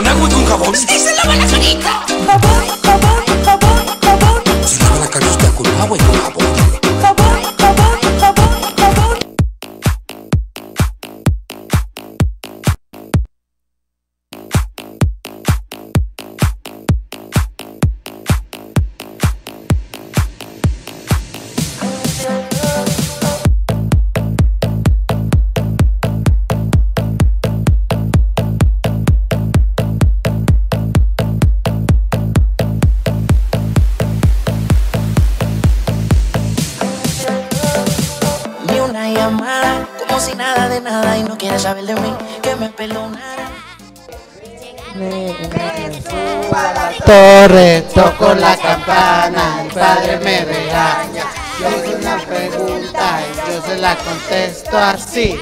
¿Con agua y con jabón? Sí, se lava la carita. Jabón, jabón, Toco la campana, el padre me regaña. Yo hago una pregunta y yo se la contesto así.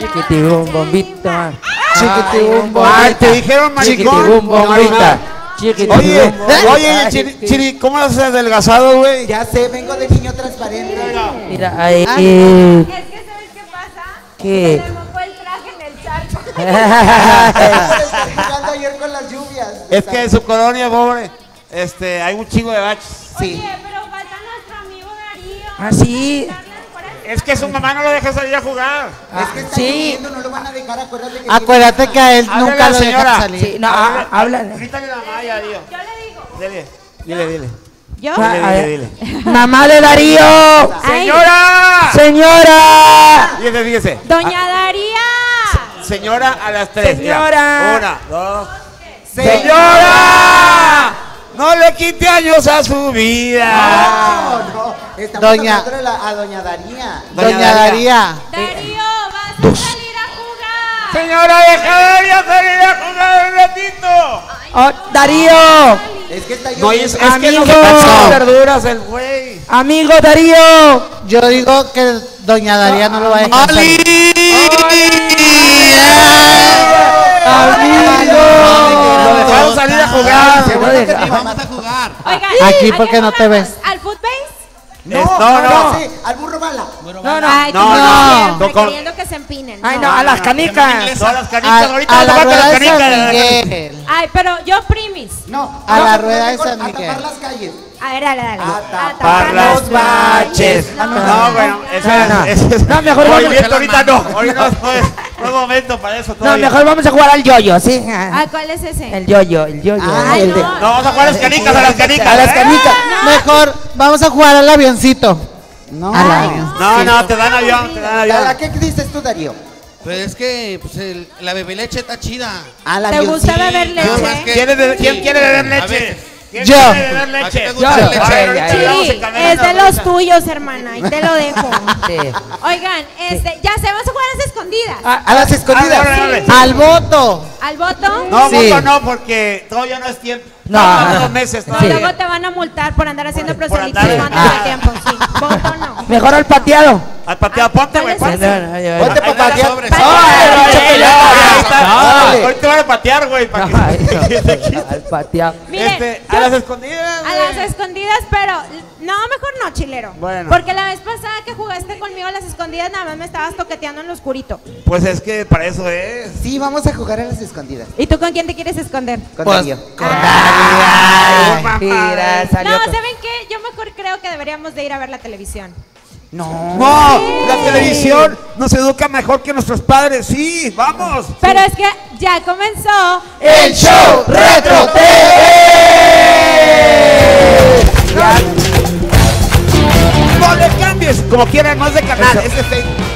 Chiquitibum, bombita. Chiquitibum, bombita. Ay, te dijeron maricón. Chiquitibum, bombita. Chiquitibum, Oye, bombita. oye, Chiri, Chiri, ¿cómo haces adelgazado, güey? Ya sé, vengo de niño transparente. Mira, ahí. Ah. Es que ¿sabes qué pasa? ¿Qué? Se me mojó el traje en el charco. Ayer con las lluvias. Es que en su colonia, pobre, este, hay un chingo de baches. Sí. Oye, pero falta nuestro amigo Darío. Ah, sí. Es que su mamá no lo deja salir a jugar. Es que está sí. lloviendo, no lo van a dejar, acuérdate que... Acuérdate que a él Háblale nunca a lo dejan señora. salir. Sí, no, ah, háblale. Grítale a la mamá ya, Dios. Yo le digo. Dile, dile, dile. ¿Yo? Ah, Dile, dile, dile. Mamá de Darío. ¡Señora! Señora. Fíjese, fíjese. Doña Daría. Señora a las tres. Señora. Una, dos. ¡Señora! No le quite años a su vida. No, no, estamos Doña- hablando de la- a Doña Daría. Doña Doña Daría. Darío, vas a salir a jugar. Señora, deja salir a jugar un ratito. Oh, Darío. Es que está No, es, es que no Amigo. se pasó verduras el güey. Amigo Darío. Yo digo que Doña Daría no lo va a dejar salir. Lo dejaron salir a jugar. Se lo deja. Vamos a jugar. Oigan, Aquí, ¿a ¿por qué qué no te ves? ¿Al footbase? No, no, no. Sí, al burro bala. No, no. Ay, No, no, no. No, con- queriendo que se empinen. Ay, no. no, a las canicas. Las A, canicas, ahorita a la tocate rueda las de San. Miguel. Ay, pero yo primis. No, A la no, rueda de San A Miguel. tapar las calles. A ver, dale, dale. A A Para los baches. No, No, bueno, eso No, es. No, mejor vamos- Movimiento ahorita no. Ahorita no, es, no es momento para eso No, mejor vamos a jugar al yoyo, ¿sí? Ah, ¿cuál es ese? El yoyo, el yoyo. Ah, el de- no. No, vamos a jugar a las canicas, a las canicas. A las canicas. Mejor vamos a jugar al avioncito. No. No, no, te dan avión, te dan ¿A avión. qué dices tú, Darío? Pues es que pues el- la bebé leche está chida. A la ¿Te gusta beber leche? ¿Quién, quiere beber a leche? ¿Quién Yo. quiere beber ¿A leche? ti te gusta Yo. la leche? A ver, ahorita Sí, en es de los tuyos, hermana, y te lo dejo. Sí. Oigan, este, ya se vamos a jugar a las escondidas. A las escondidas. Al voto. ¿Al voto? No, Sí. voto no, porque todavía no es tiempo. No. Faltan dos meses No, todavía. luego te van a multar por andar haciendo por proselitismo andar- antes de tiempo. Sí, voto no. Mejor al pateado. Al pateado, ponte, güey, ¿cuál es ponte. Ponte Ahí pa' da patear. pinche pelota. Ahorita van a patear, güey, para Ay, no, al pateado. Miren, Este, yo- a las escondidas. A güey. las escondidas, pero no, mejor no, chilero. Bueno. Porque la vez pasada que jugaste conmigo a las escondidas, nada más me estabas toqueteando en lo oscurito. Pues es que para eso es. Sí, vamos a jugar a las escondidas. ¿Y tú con quién te quieres esconder? Con Pues, Darío. Ay, mira, salió No, con- ¿saben qué? Yo mejor creo que deberíamos de ir a ver la televisión. No. No, la televisión nos educa mejor que nuestros padres, sí, vamos. Pero es que ya comenzó. El show Retro le cambies, como quieran, no es de canal, es de Facebook.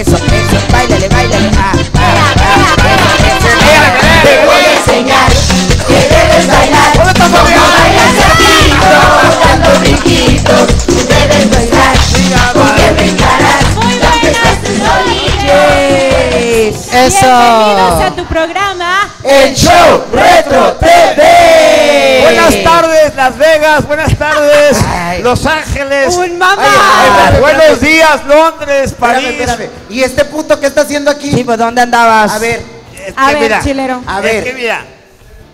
eso, eso, bailale, bailale, ah, ah, ah, ah, Te voy a enseñar que debes bailar, como bailas aquí, dando brinquitos, tú debes bailar, porque brincarás, ya empezaste solillos. Eso. Bienvenidos a tu programa, El Show Retro TV. Buenas tardes, Las Vegas, buenas tardes, Los Ángeles. Un mamá. ay, Buenos días, Londres, París. espérame. ¿Y este puto qué está haciendo aquí? Sí, pues ¿dónde andabas? A ver, Es A ver, mira, chilero. a Es ver. que mira,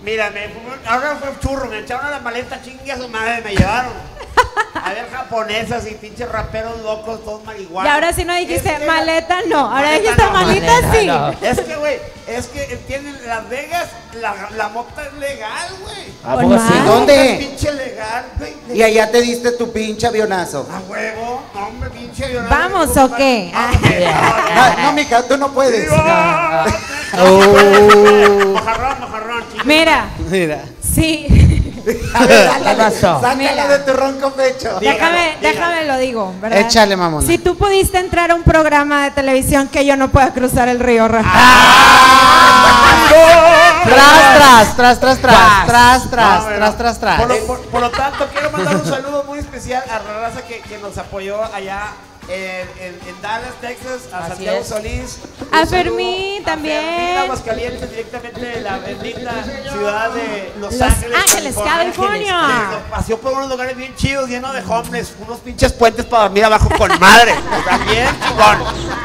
mira, me, ahora fue churro, me echaron a la maleta chingue a su madre, me llevaron. A ver, japonesas y pinches raperos locos, todos Y marihuanos. ahora sí no dijiste Es que- maleta, no. Ahora Maleta dijiste no, malita, maleta sí. no. Es que, güey, es que entienden, Las Vegas, la, la mota es legal, güey. ¿A sí? Es ¿Dónde? pinche legal, güey. Y allá te diste tu pinche avionazo. A huevo, no, hombre, pinche avionado. ¿Vamos o qué? Vamos, No, no, mija, tú no puedes. Ah, Oh. Mojarrón, mojarrón, chico. Mira, Mira. sí. A ver, ¿Qué pasó? Sácala de tu ronco pecho. Déjame, déjame lo digo, ¿verdad? Échale, mamona. Si tú pudiste entrar a un programa de televisión que yo no pueda cruzar el río, Rafa. Tras, tras, tras, tras, tras, Tras. tras, tras, tras, tras, tras. Por lo, por- por lo tanto, quiero mandar un saludo muy especial a la raza que, que nos apoyó allá en, en- en Dallas, Texas, a Así Santiago es. Solís. A Fermín a también. Fermín Aguascalientes, directamente de la bendita ciudad de Los, Los Ángeles, Ángeles, California. Nos paseó por unos lugares bien chidos, llenos de homeless, unos pinches puentes para dormir abajo con madre. También, chingón.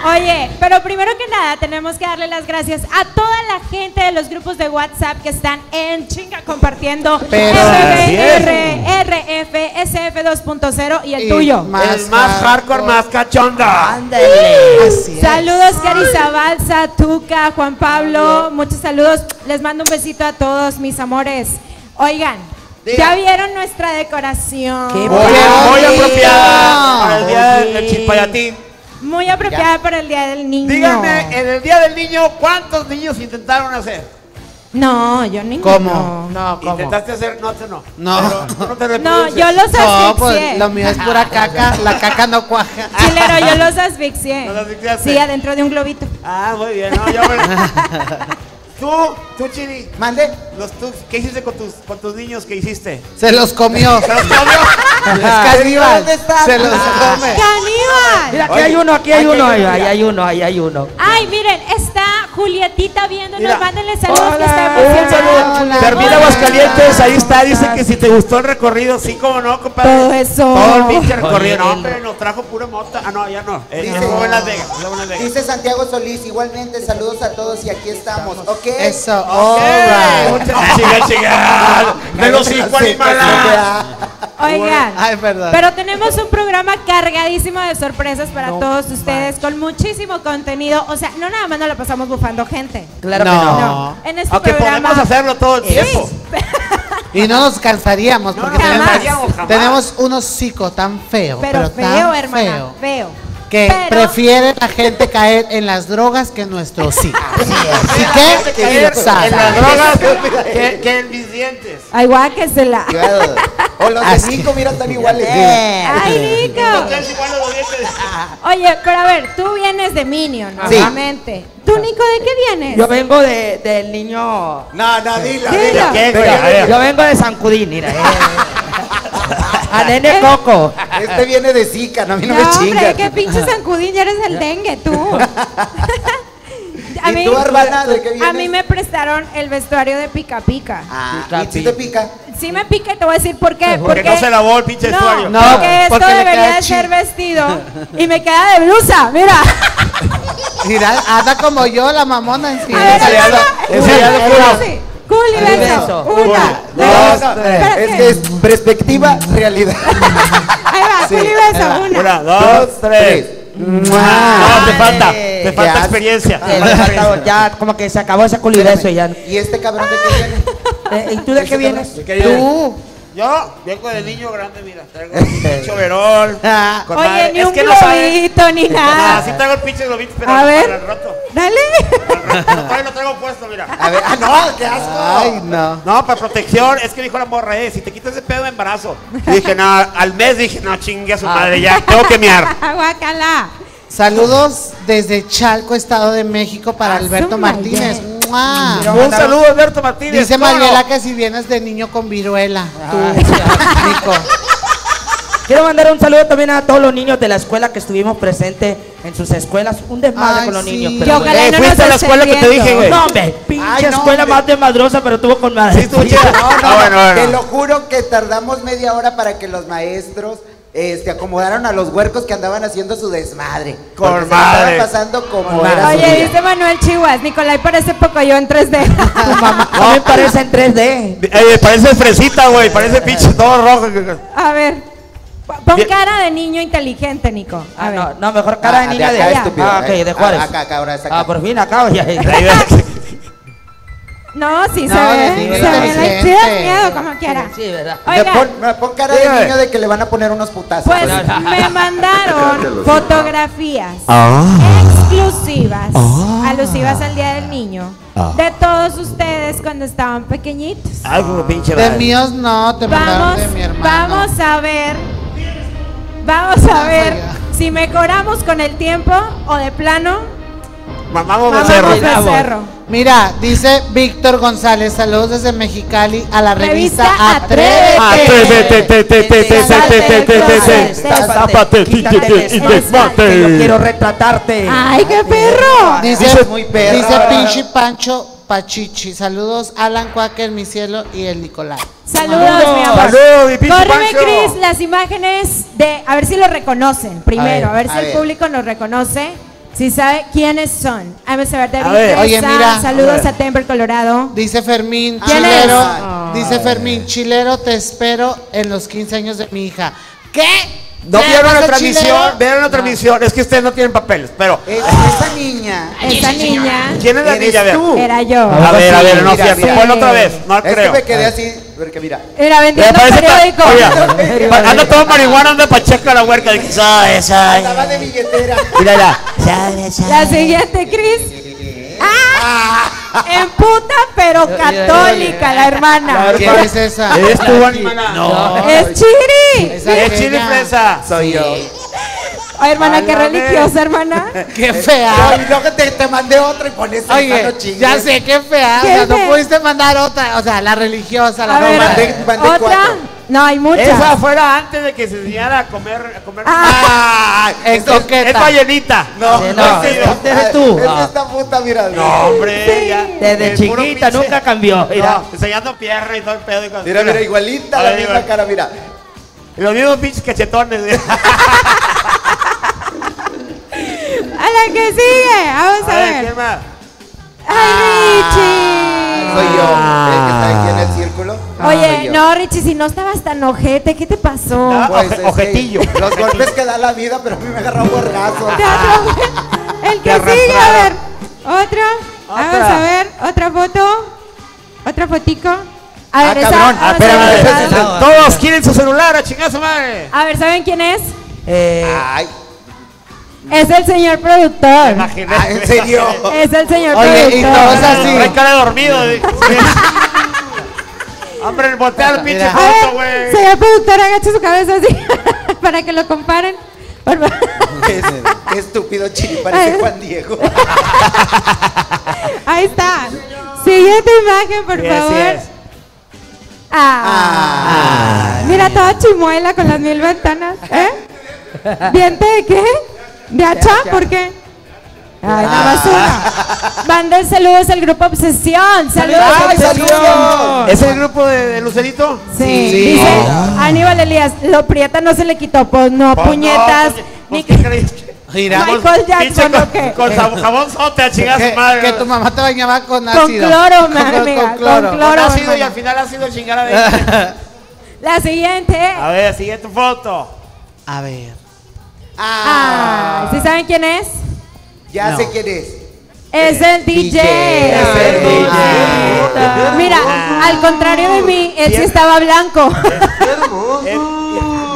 Oye, pero primero que nada tenemos que darle las gracias a toda la gente de los grupos de WhatsApp que están en chinga compartiendo Pero- FBR, RF, SF 2.0 y el Y tuyo. más el más hardcore, más cachonda. Ándale. Así es. Saludos, Juan Pablo, muchos saludos. Les mando un besito a todos mis amores. Oigan, ya vieron nuestra decoración. Qué Muy, muy apropiada para el día del. Muy apropiada para el Día del Niño. Díganme, en el día del niño, ¿cuántos niños intentaron hacer? No, yo ninguno. ¿Cómo? No, ¿cómo? ¿Intentaste hacer? No, no. No. No te No, yo los No, asfixié. pues lo mío es pura caca. La caca no cuaja. Chilero, yo los asfixié. ¿Los asfixiaste? Sí, adentro de un globito. Ah, muy bien. No, yo me... Tú, tú, Chili. Mande. Los, tú, ¿Qué hiciste con tus, con tus niños? ¿Qué hiciste? Se los comió. ¿Se los comió? Es caníbal. ¿Dónde está? Ah. Se los come. ¡Caníbal! Mira, aquí hay uno, aquí hay uno, ahí ahí hay uno, ahí hay uno. Ay, miren, está Julietita viéndonos. Mira. Mándenle saludos que Hola. está Un emocionada. saludo. Termina Aguascalientes, ahí está. Dice que si te gustó el recorrido, sí, como no, compadre. Todo eso. Todo el pinche recorrido. No, hombre, nos trajo pura mota. Ah, no, ya no. Eh, Dice- en Las Vegas. en. Dice Santiago Solís, igualmente saludos a todos y aquí estamos, ¿ok? Eso, Ok. all right. Chica, chica. De los animales. Oigan, Ay, perdón. pero tenemos un programa cargadísimo de sorpresas para todos ustedes, con muchísimo contenido. O sea, no nada más nos la pasamos bufando gente. Claro que No. no. No, en este Aunque programa. podemos hacerlo todo el Sí, tiempo. Y no nos cansaríamos No porque tenemos, jamás. tenemos un hocico tan feo, pero, pero, feo, tan hermana, feo, feo. Que Pero- prefiere la gente caer en las drogas que en nuestro hocico. Así que, en las drogas que, que en mis dientes. Ay, guáquesela. Cuidado. O los Así. de Nico, mira, están iguales. Ay, Nico. Oye, pero a ver, tú vienes de Minion, Sí. obviamente. ¿Tú, Nico, de qué vienes? Yo vengo de, del niño. No, no, dilo, Dilo. dilo. ¿Qué, Pero güey? A ver. Yo vengo de San Cudín, mira. eh. A Nene Coco. Este viene de Zika, no, a mí no, No, me hombre, chingas. qué pinche zancudín, ya eres el dengue, tú. ¿Y tú, hermana, de qué vienes? a mí me prestaron el vestuario de pica pica. Ah, ¿y si te pica? Sí me pica y te voy a decir por qué. Porque no se lavó el pinche no, vestuario. No, porque esto porque le debería de ser vestido y me queda de blusa, mira. Mira, anda como yo, la mamona en sí. A ver, Ese ya lo- ese ya lo. Cool y beso. Una, dos, espérate. es que es perspectiva, realidad. Ahí va, cool y beso. Una. Una, dos, tres. No, te falta. Te falta asco. experiencia. Que le faltaba- ya como que se acabó ese culibeso y ya. ¿Y este cabrón de qué viene? Eh, ¿Y tú de qué vienes? ¿De qué vienes? Yo vengo de niño grande, mira. Traigo un pinche overol. Ah. con Oye, madre. ni Es un que no ni Ah, nada. sí traigo el pinche globito, pero A para ver. el roto. Dale. Para el roto, todavía lo traigo puesto, mira. A ver, ah, no, qué asco. Ay, no. No, para protección, es que dijo la morra, eh, si te quitas ese pedo de embarazo. Y dije, no, al mes dije, no, chingue a su madre, ya, tengo que mear. Guacala. Saludos desde Chalco, Estado de México, para Ah, Alberto Martínez. ¡Mua! Un saludo, Alberto Martínez. Dice. Mariela que si vienes de niño con viruela. Tú, Nico. Quiero mandar un saludo también a todos los niños de la escuela que estuvimos presentes en sus escuelas un desmadre Ay, con los sí. niños. Pero, Eh, no fuiste a la escuela que te dije, güey. no, hombre, pinche Ay, no, escuela hombre. más desmadrosa, pero tuvo con madre. Sí. No, no, Ah, bueno, bueno. te lo juro que tardamos media hora para que los maestros este, acomodaron a los huercos que andaban haciendo su desmadre. Con madre. estaban pasando como Con era Oye, dice Manuel Chihuas, Nicolai parece poco yo en 3D. Tu mamá también parece en 3D. Eh, parece fresita, güey. Parece pinche todo rojo. A ver, pon Bien. cara de niño inteligente, Nico. A Ah, ver. no, no, mejor cara de Ah, niña de, acá, allá. estúpido, Ah, ok, de Juárez. Ah, Acá, acá, ahora es acá. Ah, por fin acá. ya. No, sí No, se de ve. Se la sí miedo, como quiera. Sí, ¿verdad? Me pon, me pon cara de Dígame. niño de que le van a poner unos putazos. pues me mandaron fotografías Ah. exclusivas, alusivas al Día del Niño, de todos ustedes cuando estaban pequeñitos. Ay, como pinche De míos no, te mandaron Vamos, de mi hermano. vamos a ver, vamos a ver si mejoramos con el tiempo o de plano Mamamos becerro. Mamamos becerro. Mira, dice Víctor González, saludos desde Mexicali a la revista, revista Atrévete. Atrévete, te, te, te, quiero retratarte. Ay, qué perro. Dice, muy perro. Dice pinche Pancho Pachichi. Saludos Alan Quaker, mi cielo y el Nicolás. Saludos, mi amor. Saludos, Córreme, Cris, las imágenes de. A ver si lo reconocen primero, a ver, a si a el público nos reconoce. Si sabe quiénes son. Vamos a ver, David ver. Fresa, Oye, mira. Saludos a Denver, Colorado. Dice Fermín ¿Quién Chilero. es? Dice Fermín Chilero, te espero en los 15 años de mi hija. ¿Qué? No ¿Ya vieron la transmisión, vieron la transmisión. Es que ustedes no tienen papeles, pero. Es- esa niña. Esa niña ¿Quién es la Eres niña? Tú. era yo. A ver, a ver, no es Mira, cierto. mira. Ponlo otra vez. No Es que creo. me quedé así, porque mira. Era vendiendo periódico. Anda todo marihuana, anda pacheca la huerca. Estaba de billetera. Mírala. La siguiente, Cris. ¡Ah! En puta, pero católica, la hermana. ¿Quién es esa? ¿Eres tú, hermana? No. Es Chiri. Es aquella. fresa. Soy yo. Ay, hermana, qué Válame. religiosa, hermana. Qué fea. No, y luego te, te mandé otra y pones esa, Oye, no ya sé, qué fea. O Qué sea, no pudiste mandar otra. O sea, la religiosa, la A ver, normal. mandé- mandé otra. cuatro. No, hay muchas. Esa fuera antes de que se enseñara a comer. A comer. Ah. Ah, Es. Es ballenita. No, Sí, no, es este eres tú. Es Ah. esta puta, mira. No, hombre, ya. Desde chiquita nunca cambió. Mira. No, enseñando pierna y todo el pedo. y cosas. Mira, mira, igualita A la misma cara, mira. Y los mismos pinches cachetones. A la que sigue. Vamos a, A ver. ¿quién más? Ay, Richie. Soy yo, el que está aquí en el círculo. Soy Oye, no, Richie, si no estabas tan ojete, ¿qué te pasó? Ah, Pues, oje- es que ojetillo. Los golpes que da la vida, pero a mí me agarró borrazos. Te atro- El que sigue, a ver. Otro. Vamos Otra. a ver, otra foto. Otra fotico. A Ah, ver, esa- cabrón. a ver, espérame, Todos quieren su celular, a chingar su madre. A ver, ¿saben quién es? Eh, Ay, Es el señor productor. Imaginé. ah, ¿en serio? Es el señor Oye, y productor. todos así. Trae cara dormido. Hombre, voltea el pinche foto, güey. señor productor, agacha su cabeza así para que lo comparen. Qué, qué estúpido chili, parece. Juan Diego. Ahí está. Siguiente imagen, por favor. Ah. Mira, toda chimuela con las mil ventanas. ¿Eh? ¿Diente de qué? ¿De hacha? ¿Por qué? Ay, Ah. nada más una. Manden saludos al grupo Obsesión. Saludos. ¡Ay, saludos! ¿Es el grupo de, de Lucerito? Sí, Sí. dice Aníbal Elías, lo prieta no se le quitó, pues no, Pues no, puñetas, pues, ni pues, ¿qué crees que- Mira, Michael Jackson, Pinche ¿o con, qué? con jabón sote a chingar a que, su madre. que tu mamá te bañaba con Con ácido. cloro, Con- ma- con, amiga, con con cloro. cloro. Con ácido y hermano. al final ha sido chingar a veinte. La siguiente. A ver, siguiente foto. A ver. Ah, ¿sí saben quién es? Ya No. sé quién es. Es el DJ. Es el Ah. Mira, al contrario de mí, él sí estaba blanco. Eh,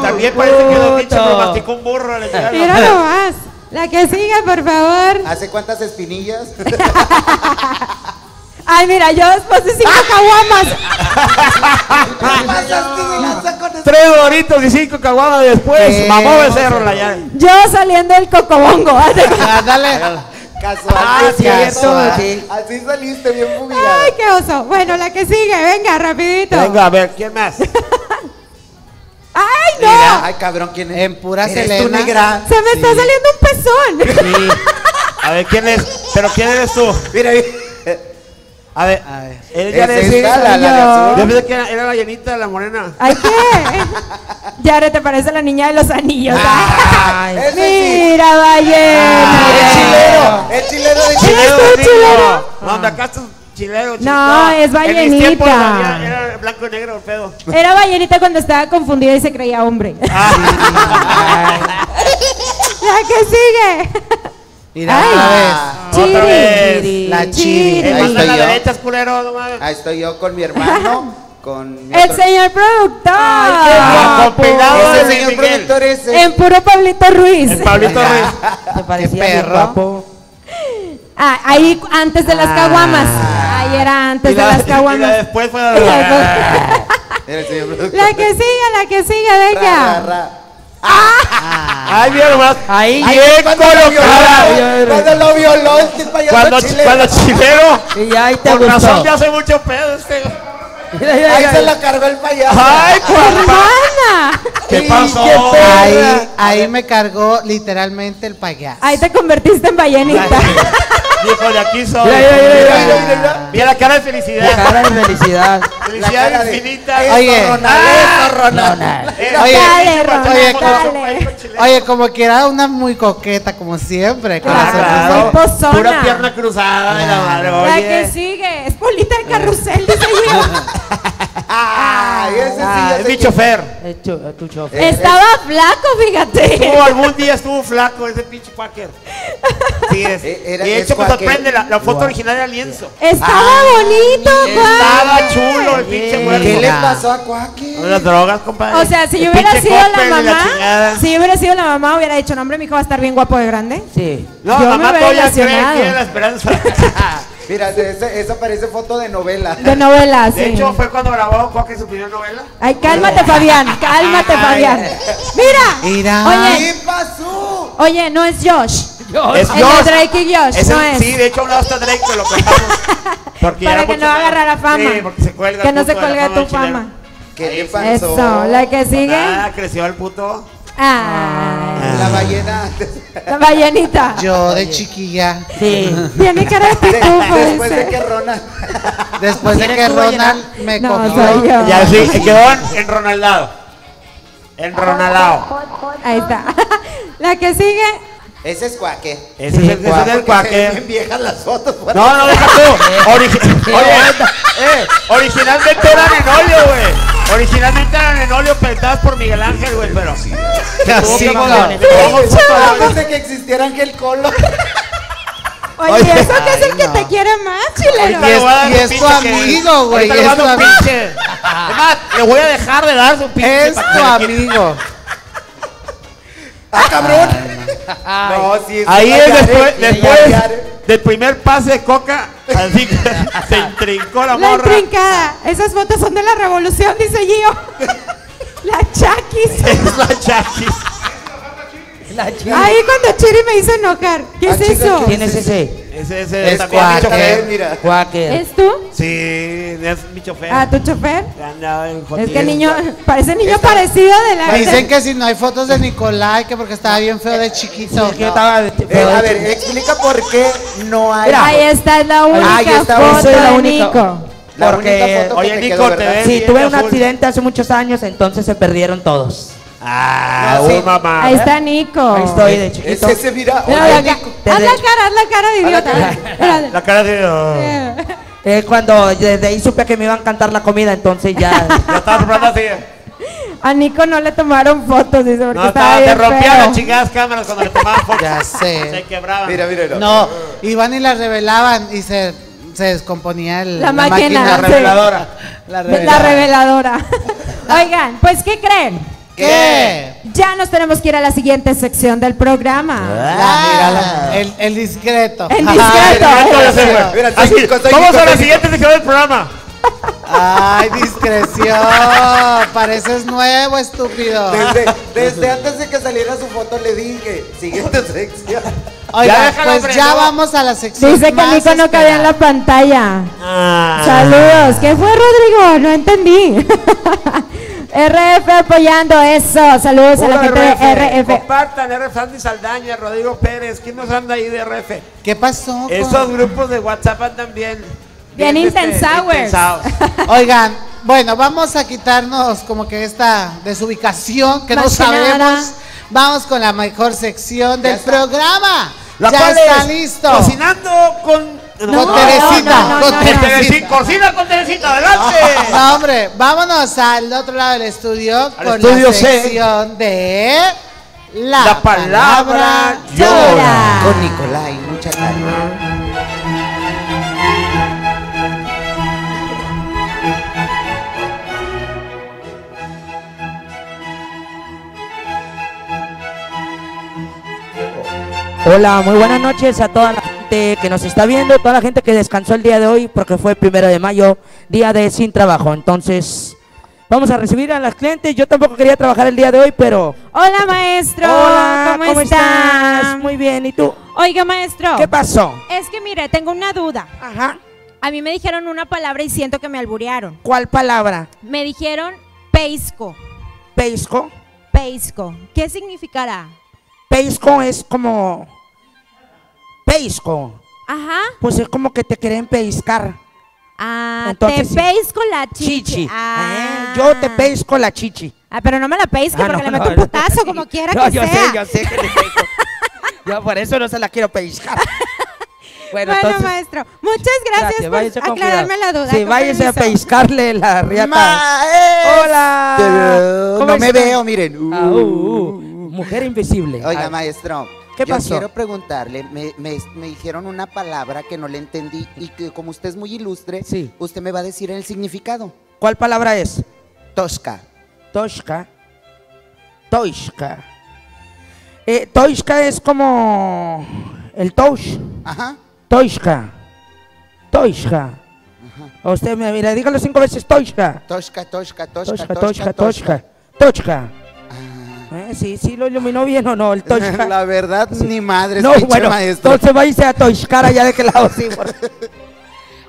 también parece que el pinche me masticó un burro. Mira nomás. La que siga, por favor. ¿Hace cuántas espinillas? Ay, mira, yo después de cinco caguamas. ¿Qué pasaste de lanza con eso? Tres doritos y cinco caguamas después. Eh, Mamó becerro la ya. Yo saliendo del cocobongo. Ándale. Casual. Ah, casual. sí. Así saliste bien fumigado. Ay, qué oso. Bueno, la que sigue, venga, rapidito. Venga, a ver, ¿quién más? ¡Ay, no! Mira, ay, cabrón, ¿quién es? En pura ¿Eres Selena. negra? Se me está saliendo un pezón. A ver, ¿quién es? ¿Pero quién eres tú? Mira, mira. A ver, A ver. ¿eres ya ¿Es la, Yo. azul? Yo pensé que era, era la llenita, la morena. ¿Ay qué? Yare, ¿te parece la niña de los anillos? Ay, Ese sí. Mira, ballena. El chilero, el chilero de ¿Eres chilero. tú, niño. chilero? No, hombre, acá estás chilero. chi- No, es ballenita. era blanco y negro el pedo. Era ballenita cuando estaba confundida y se creía hombre. La que sigue. Mira, Ay. otra vez. Otra Chiri. vez. La chiri. Ahí estoy la yo. derecha, culero, no. Ahí estoy yo con mi hermano, con mi El otro- señor productor. guapo. Compilado Ese de Luis señor Miguel. productor ese. En puro Pablito Ruiz. El Pablito Ruiz. Te parecía Qué perro. guapo. Ah, ahí antes de las caguamas. Ahí era antes Y de la, las y la caguamas. después fue la Era el señor productor. La que sigue, la que sigue, Ra, ra, venga. ra. Ay, mira nomás. Ahí. Bien cuando lo colocada. violó, Cuando lo violó este payaso Cuando, chileno. cuando chilero. Y ya ahí te Con razón me hace mucho pedo este. Mira, mira, Ahí mira. se la cargó el payaso. Ay, Hermana. ¿Qué pasó? qué. Ahí, ahí me cargó literalmente el payaso. Ahí te convertiste en ballenita. Hijo de aquí soy. Mira, mira, mira, Mira, mira. mira, mira. Mira la cara de La felicidad. cara de felicidad. La Felicidad de- infinita. Eso, Oye. Ronald, eso, Ronald. Eh, Oye, Dale, Ronald, hacemos dale. eso, chileno. Oye, como que era una muy coqueta, como siempre. con Claro. la. Soy pozona. Pura pierna cruzada de la madre. La Oye. que sigue. Es Polita de Carrusel, dice yo. Ay, ese sí, Ah, ya es mi chofer. Eh, eh, tu chofer. Estaba flaco, fíjate. Estuvo algún día estuvo flaco ese pinche Quaker. Sí es. Eh, era- y de es hecho me Quaker. sorprende, la, la foto original era lienzo. Estaba bonito, Estaba chulo el pinche muerto. ¿Qué le pasó a Cuaque? Las drogas, compadre. O sea, si yo hubiera pinche sido la y mamá, chingada. si yo hubiera sido la mamá, hubiera dicho, no, hombre, mi hijo va a estar bien guapo de grande. Sí. No, yo me mamá hubiera todavía cree ilusionado. tiene la esperanza. Mira, ese- esa parece foto de novela. De novela, sí. De hecho, fue cuando grabó Quaker su primera novela. Ay, cálmate, Fabián, cálmate, Fabián. Mira. Mira. Oye, ¿Qué pasó? oye, no es Josh. Es El de Drake y Josh, Es no el- es. Sí, de hecho hablaba hasta Drake, pero lo cortamos. Porque Para que no la fama. Sí, porque se cuelga. Que no se de fama tu fama. ¿Qué le pasó? Eso, la que sigue. Ah, creció el puto. Ah, La ballena. la ballenita. Yo de chiquilla, Sí. Tiene cara de pitufo Después de que Ronald. después de ¿Eres que? Ronald me No, cogió. soy yo. Ya sí, quedó en, en Ronaldado. En Ronaldado. Ahí está. La que sigue. Ese es Cuaque. Ese es el, ese es el Porque se ven Quaker. bien viejas las fotos. por No, no, deja tú. Origi- Oye, eh, originalmente eran en óleo, güey. Originalmente eran en óleo pintadas por Miguel Ángel, güey, pero. Así, que que Antes de que existiera Ángel Colo. Oye, Oye, ¿eso qué es el que no. te quiere más, chileno? Y es tu que- amigo, güey, es tu ami- pinche. Es más, le voy a dejar de dar su pinche. Es tu que amigo. ¡Ah, cabrón! No, sí, es Ahí es después, una después del primer pase de coca, así que se intrincó la La morra. intrincada. Esas fotos son de la revolución, dice Gio. La chaquis. Es la chaquis. La. Ahí cuando Chiri me hizo enojar. ¿Qué Ah, es chica, eso? ¿Quién es ese? Ese ese Es mi chofer. Mira. Quaker. ¿Es tú? Sí, es mi chofer. Ah, tu chofer. Andaba en Es que niño, parece niño parecido de la. Dicen que si no hay fotos de Nicolai, que porque estaba bien feo de chiquito. Que estaba de- Eh, a ver, explica por qué no hay. Mira. Ahí está, es la única Ahí está, foto es la de única. Nico. La Porque- única foto que Oye, te Nico, quedó, te ¿verdad? ves Sí, tuve un azul. accidente hace muchos años, entonces se perdieron todos. Ah, No, sí. mamá. Ahí está Nico. Ahí estoy de Es chiquito. ese, mira. Mira, oye, la ca- Nico. haz la cara, haz la cara de idiota. La cara de. oh. Eh, Es cuando desde ahí supe que me iban a cantar la comida, entonces ya. Yo estaba comprando así. A Nico no le tomaron fotos, dice, porque No, estaba estaba, te bien rompían las chingadas cámaras cuando le tomaban fotos. Ya Se sé. quebraban. Mira, mira. No, iban y las revelaban y se, se descomponía el, La máquina, La reveladora. La La reveladora. reveladora. Oigan, pues, ¿qué creen? ¿Qué? Ya nos tenemos que ir a la siguiente sección del programa. La- mira, la- el, el discreto. El discreto. Mira, Así, técnico, técnico, Vamos a la siguiente sección del programa. Ay, discreción. Pareces nuevo, estúpido. Desde, desde antes de que saliera su foto le dije, siguiente sección. Oiga, Ya pues ya vamos a la sección. Dice que Nico no cabía en la pantalla. Ah. Saludos. ¿Qué fue, Rodrigo? No entendí. RF apoyando eso. Saludos a la gente de RF. Compartan, RF Sandy Saldaña, Rodrigo Pérez. ¿Quién nos anda ahí de RF? ¿Qué pasó? Esos grupos de WhatsApp andan bien. Bien este, intensowers. intensados. Oigan, bueno, vamos a quitarnos como que esta desubicación que no Más nada. sabemos. Vamos con la mejor sección del está. programa. La ya cual está es listo. Cocinando con... Con Teresita, no, no, con no, no. Teresita. Teresita. Cocina con Teresita, adelante. No, hombre, vámonos al otro lado del estudio Al con estudio la C. sección de la, La palabra llora. Con Nicolai, mucha calma. Hola, muy buenas noches a toda la gente que nos está viendo, toda la gente que descansó el día de hoy porque fue primero de mayo, día de sin trabajo. Entonces, vamos a recibir a las clientes. Yo tampoco quería trabajar el día de hoy, pero. Hola, maestro. Hola, ¿Cómo, estás? está? Muy bien, ¿y tú? Oiga, maestro. ¿Qué pasó? Es que mire, tengo una duda. Ajá. A mí me dijeron una palabra y siento que me alburearon. ¿Cuál palabra? Me dijeron peisco. Peisco. Peisco. ¿Qué significará? Peisco es como. Peisco. Ajá. Pues es como que te quieren peiscar. Ah, Entonces, te peisco la chichi. Chichi. Ah. Eh, Yo te peisco la chichi. Ah, pero no me la peisque Ah, porque no, le meto no, un putazo como quiera No, que yo sea. sé, yo sé que te pego. Yo por eso no se la quiero pellizcar. Bueno, Bueno, entonces, maestro, muchas gracias, por aclararme cuidado. la duda. Sí, váyase a pellizcarle la riata. Maestro. Hola. ¿Cómo No me veo, miren. Uh. Ah, uh, uh, mujer invisible. Oiga, maestro. ¿Qué yo pasó? quiero preguntarle, me, me- me dijeron una palabra que no le entendí y que como usted es muy ilustre, Sí. usted me va a decir el significado. ¿Cuál palabra es? Tosca. Toshka. Toishka. Eh, toishka es como el touch. Ajá. Toishka. Toishka. A Usted me mira, dígalo cinco veces Toishka. Tosca, tosca, tosca, Toshka, Toshka, Toshka. Toshka. Eh, sí, sí lo iluminó bien o no, el Toshka. La verdad, ni madre, No, bueno, maestro. entonces váyase a Toishkara ya de qué lado sí. por-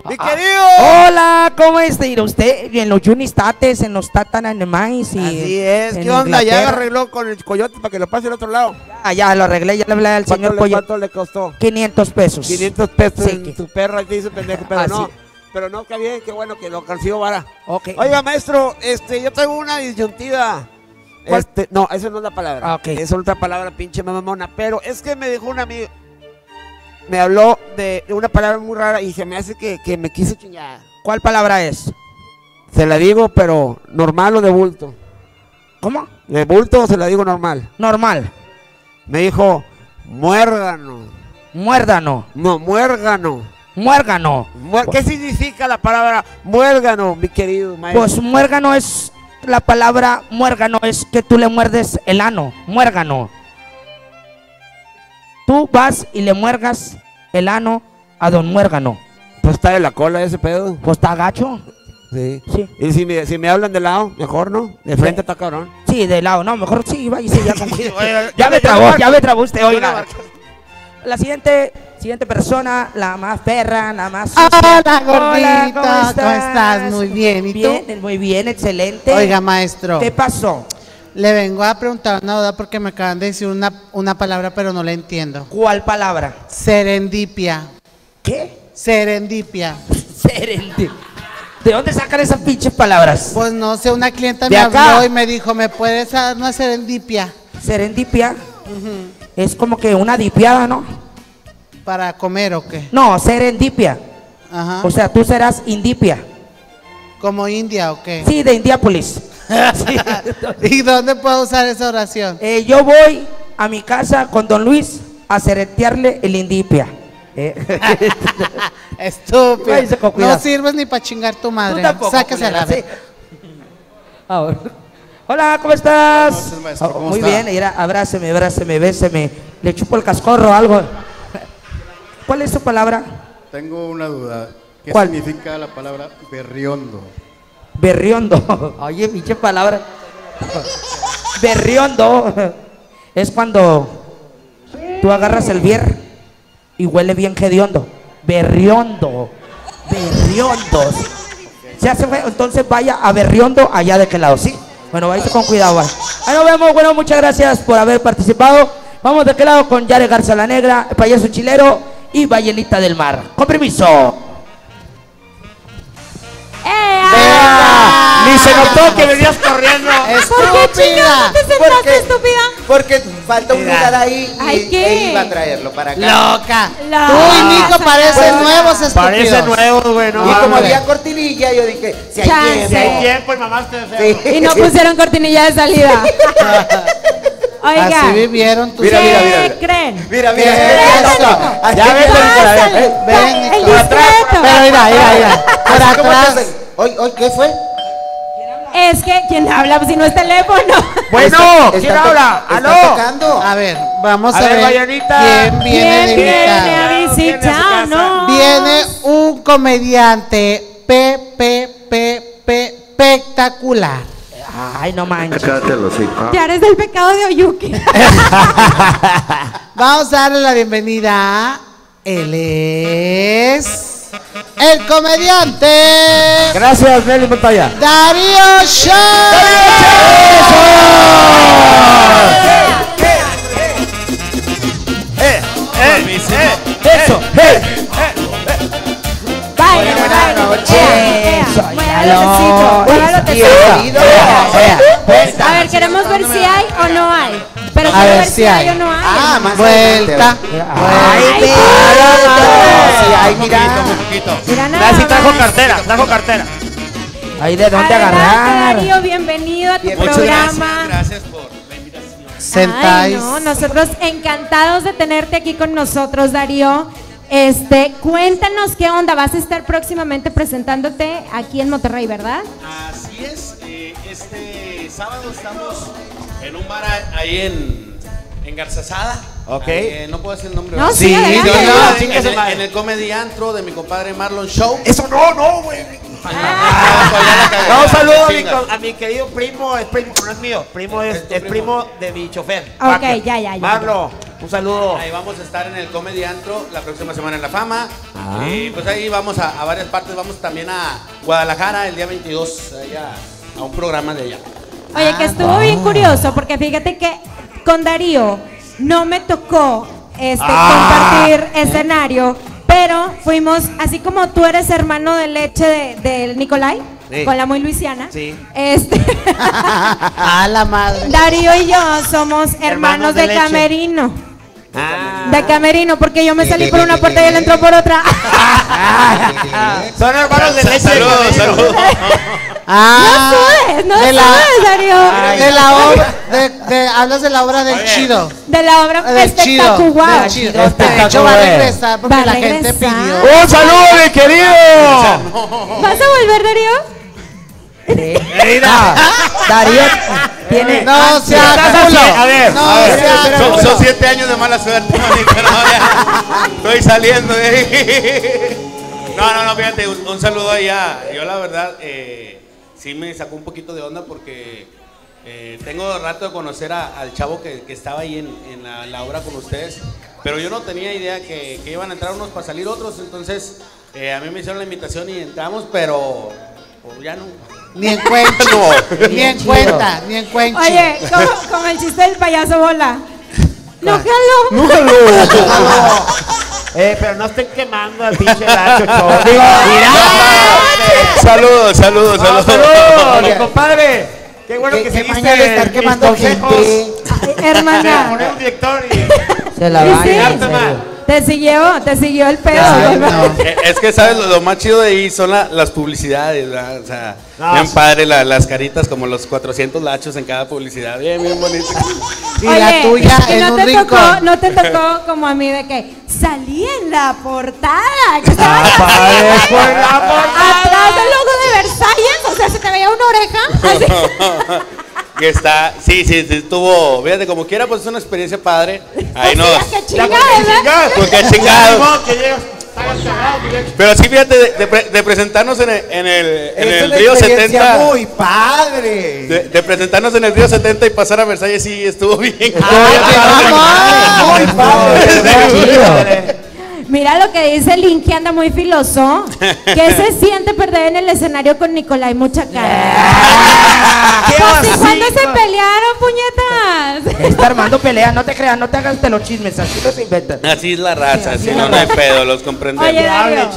Mi Ah, querido. Hola, ¿cómo está? Usted en los Unistates, en los Tatan Animais y Así es. ¿Qué onda? Ya arregló con el coyote para que lo pase al otro lado. Ah, ya lo arreglé, ya le hablé al ¿Cuánto, señor le, Pollo. cuánto le costó? 500 pesos. 500 pesos Sí, que- tu perra y te hizo pendejo, pero Ah, no. Pero no, qué bien, qué bueno que lo consiguió vara. Ok. Oiga, maestro, este, yo traigo una disyuntiva. ¿Cuál? Este, no, esa no es la palabra. Ah. Es otra palabra, pinche mamamona. Pero es que me dijo un amigo, me habló de, una palabra muy rara y se me hace que, que me quiso chingar. ¿Cuál palabra es? Se la digo, pero normal o de bulto. ¿Cómo? De bulto se la digo normal. Normal. Me dijo, muérgano. Muérdano. No, muérgano. Muérgano. ¿Qué significa la palabra muérgano, mi querido maestro? Pues muérgano es la palabra muérgano es que tú le muerdes el ano. Muérgano. Tú vas y le muergas el ano a don muérgano. Pues está de la cola ese pedo. Pues está gacho. Sí. Sí. Y si me, si me hablan de lado, mejor no. De frente está cabrón. Sí, de lado, no, mejor sí, váyase ya con Ya ya me trabó, ya me trabó usted, oiga. La siguiente, siguiente persona, la más perra, la más sucia. Hola, gordito. ¿cómo ¿Cómo estás? estás? Muy bien. ¿Y tú? Bien, muy bien, excelente. Oiga, maestro, ¿Qué pasó? le vengo a preguntar una duda porque me acaban de decir una, una palabra, pero no la entiendo. ¿Cuál palabra? Serendipia. ¿Qué? Serendipia. Serendipia. ¿De dónde sacan esas pinches palabras? Pues no sé, una clienta me acá. habló y me dijo, ¿me puedes dar una serendipia Serendipia es como que una dipiada, ¿no? Para comer o qué? No, serendipia. Ajá. O sea, tú serás indipia. ¿Como India o qué? Sí, de Indiápolis. Sí. ¿Y dónde puedo usar esa oración? Eh, yo voy a mi casa con don Luis a seretearle el indipia. Eh, Estúpido. No sirves ni para chingar tu Tú madre. tampoco, Sáquese la sí. Ahora. Hola, ¿cómo estás? Buenas noches, maestro, Oh, ¿cómo Muy está? bien, mira, abráceme, abráceme, béseme. Le chupo el cascorro o algo. ¿Cuál es su palabra? Tengo una duda. ¿Qué ¿Cuál? significa la palabra berriondo? Berriondo. Oye, pinche palabra. Berriondo. Es cuando tú agarras el bier y huele bien hediondo. Berriondo. Berriondo. Se hace entonces vaya a Berriondo allá de qué lado, ¿sí? Bueno, váyase con cuidado. Ahí nos vemos, bueno, muchas gracias por haber participado. Vamos de aquel lado con Yare Garza la Negra, el payaso chilero y Ballenita del Mar. Con permiso. Ni se notó que venías corriendo. ¿Por qué te sentaste, Porque- estúpida? Porque falta un Mira. lugar ahí y Ay, ¿qué? e iba a traerlo para acá. Loca. La- Tú y Nico parecen nuevos estúpidos. Parece nuevo, güey. No, y como había cortinilla, yo dije, si hay Chance. tiempo. Si hay tiempo y feo. Sí. Y no pusieron cortinilla de salida. Oiga, Así vivieron tus Mira, ¿qué mira, mira, creen? Mira, mira, ¿Qué mira, es esto. eso? Aquí Ya ven, ven, el Nico. discreto. Pero mira, mira, mira. Por atrás. te- Hoy, hoy, ¿qué fue? Es que, ¿quién habla? Pues si no es teléfono. Bueno, ¿quién está habla? está ¡Aló! tocando. A ver, vamos A a, ver, quién viene de ¿Quién viene a invitado. ¿Quién viene a visitarnos? Viene un comediante PPP espectacular. Ay, no manches. Ya eres del pecado de Oyuki. Vamos a darle la bienvenida. Él es el comediante Gracias, Nelly Montoya. Darío Show. Eh, eh, eh. Eso, hey. Baila, baila. Eso, Muévalo, muévalo. A ver, queremos ver si hay o no hay. Pero A quiero ver si si hay hay. o no hay. Ah, más Vuelta. Ay, mira. Mira Nancy trajo cartera, trajo cartera. Ahí de dónde Adelante, agarrar. Darío, bienvenido a tu Muchas programa. Gracias por la invitación. Ay, Sentáis. no, nosotros encantados de tenerte aquí con nosotros, Darío. Este, cuéntanos qué onda, vas a estar próximamente presentándote aquí en Monterrey, ¿verdad? Así es, eh, este sábado estamos en un bar ahí en, en Garzazada. Ok. Ahí, eh, no puedo decir el nombre. No, ¿verdad? sí, Sí, adelante. no. en- su en- el Comedy Antro de mi compadre Marlon Show. Eso no, no, güey. Ah. No, un saludo a mi, a querido primo, es primo, no es mío, primo es, Es primo. primo de mi chofer. Ok, ya, ya, ya. Marlo, un saludo. Ahí vamos a estar en el Comedy Antro la próxima semana en La Fama. Ah. Y pues ahí vamos a, a varias partes. Vamos también a Guadalajara el día 22, allá, a un programa de allá. Oye, que estuvo bien curioso, porque fíjate que con Darío no me tocó este, compartir escenario, pero fuimos, así como tú eres hermano de leche de, del Nicolai, Sí. con la muy Luisiana, Sí. este, A la madre. Darío y yo somos hermanos, Hermanos de de, camerino. Ah. De camerino, porque yo me salí por una puerta y él entró por otra. Son hermanos de leche. Saludos, saludos. Ah, no subes, no de la, subes, Darío. de la obra, de, de- hablas de la obra del Oye. chido. De la obra Del chido. espectacular. Del chido. Espectacular. De hecho va a regresar porque Va a la gente regresar. pidió. Un saludo, mi querido. ¿Vas a volver, Darío? Mira, Darío tiene. No sea Estás culo. así, a ver, No a ver. sea Son, culo. son siete años de mala suerte, manito, no. Estoy saliendo de ahí. No, no, no, fíjate, un, un saludo allá. Yo la verdad, eh, sí me sacó un poquito de onda porque eh, tengo rato de conocer a- al chavo que, que estaba ahí en, en la, la obra con ustedes, pero yo no tenía idea que, que iban a entrar unos para salir otros, entonces eh, a mí me hicieron la invitación y entramos, pero pues, ya no. Ni en cuenta. Ni en cuenta. Ni en cuenta. Oye, como, como el chiste del payaso bola. No jaló. Eh, pero no estén quemando al pinche Nacho. Digo, Saludos, saludos, saludos. saludos, compadre. Qué bueno ¿Qué- que qué seguiste maña de estar quemando consejos gente? Hermana. poner un director y Se la ¿Y va sí? Te siguió, te siguió el pedo. Ay, ¿verdad? no. Eh, Es que, ¿sabes? Lo, lo más chido de ahí son la- las publicidades, ¿verdad? O sea, No, bien sí. padre la- las caritas, como los 400 lachos en cada publicidad. Bien, bien bonito. Y Oye, la tuya y en no un te rincón. tocó, no te tocó como a mí de que salí en la portada. Que estaba Aparezco en la portada. atrás del logo de Versalles, o sea, se te veía una oreja. Así. Que está, sí, sí, sí, estuvo, fíjate, como quiera, pues es una experiencia padre. Ahí. Pues hagas cagado, pues, Pero sí, fíjate, de, de pre- de presentarnos en el, en el, en Es el una Río experiencia 70. muy padre. De, de presentarnos en el Río 70 y pasar a Versalles, sí, estuvo bien. Muy padre. Mira lo que dice Link, que anda muy filoso. ¿Qué se siente perder en el escenario con Nicolai? Mucha cara. ¿Qué Pues igual está armando pelea, no te creas, no te hagas de los chismes, así los inventan. Así es la raza, Sí, así no, no hay pedo, los comprendemos. Oye, Darío.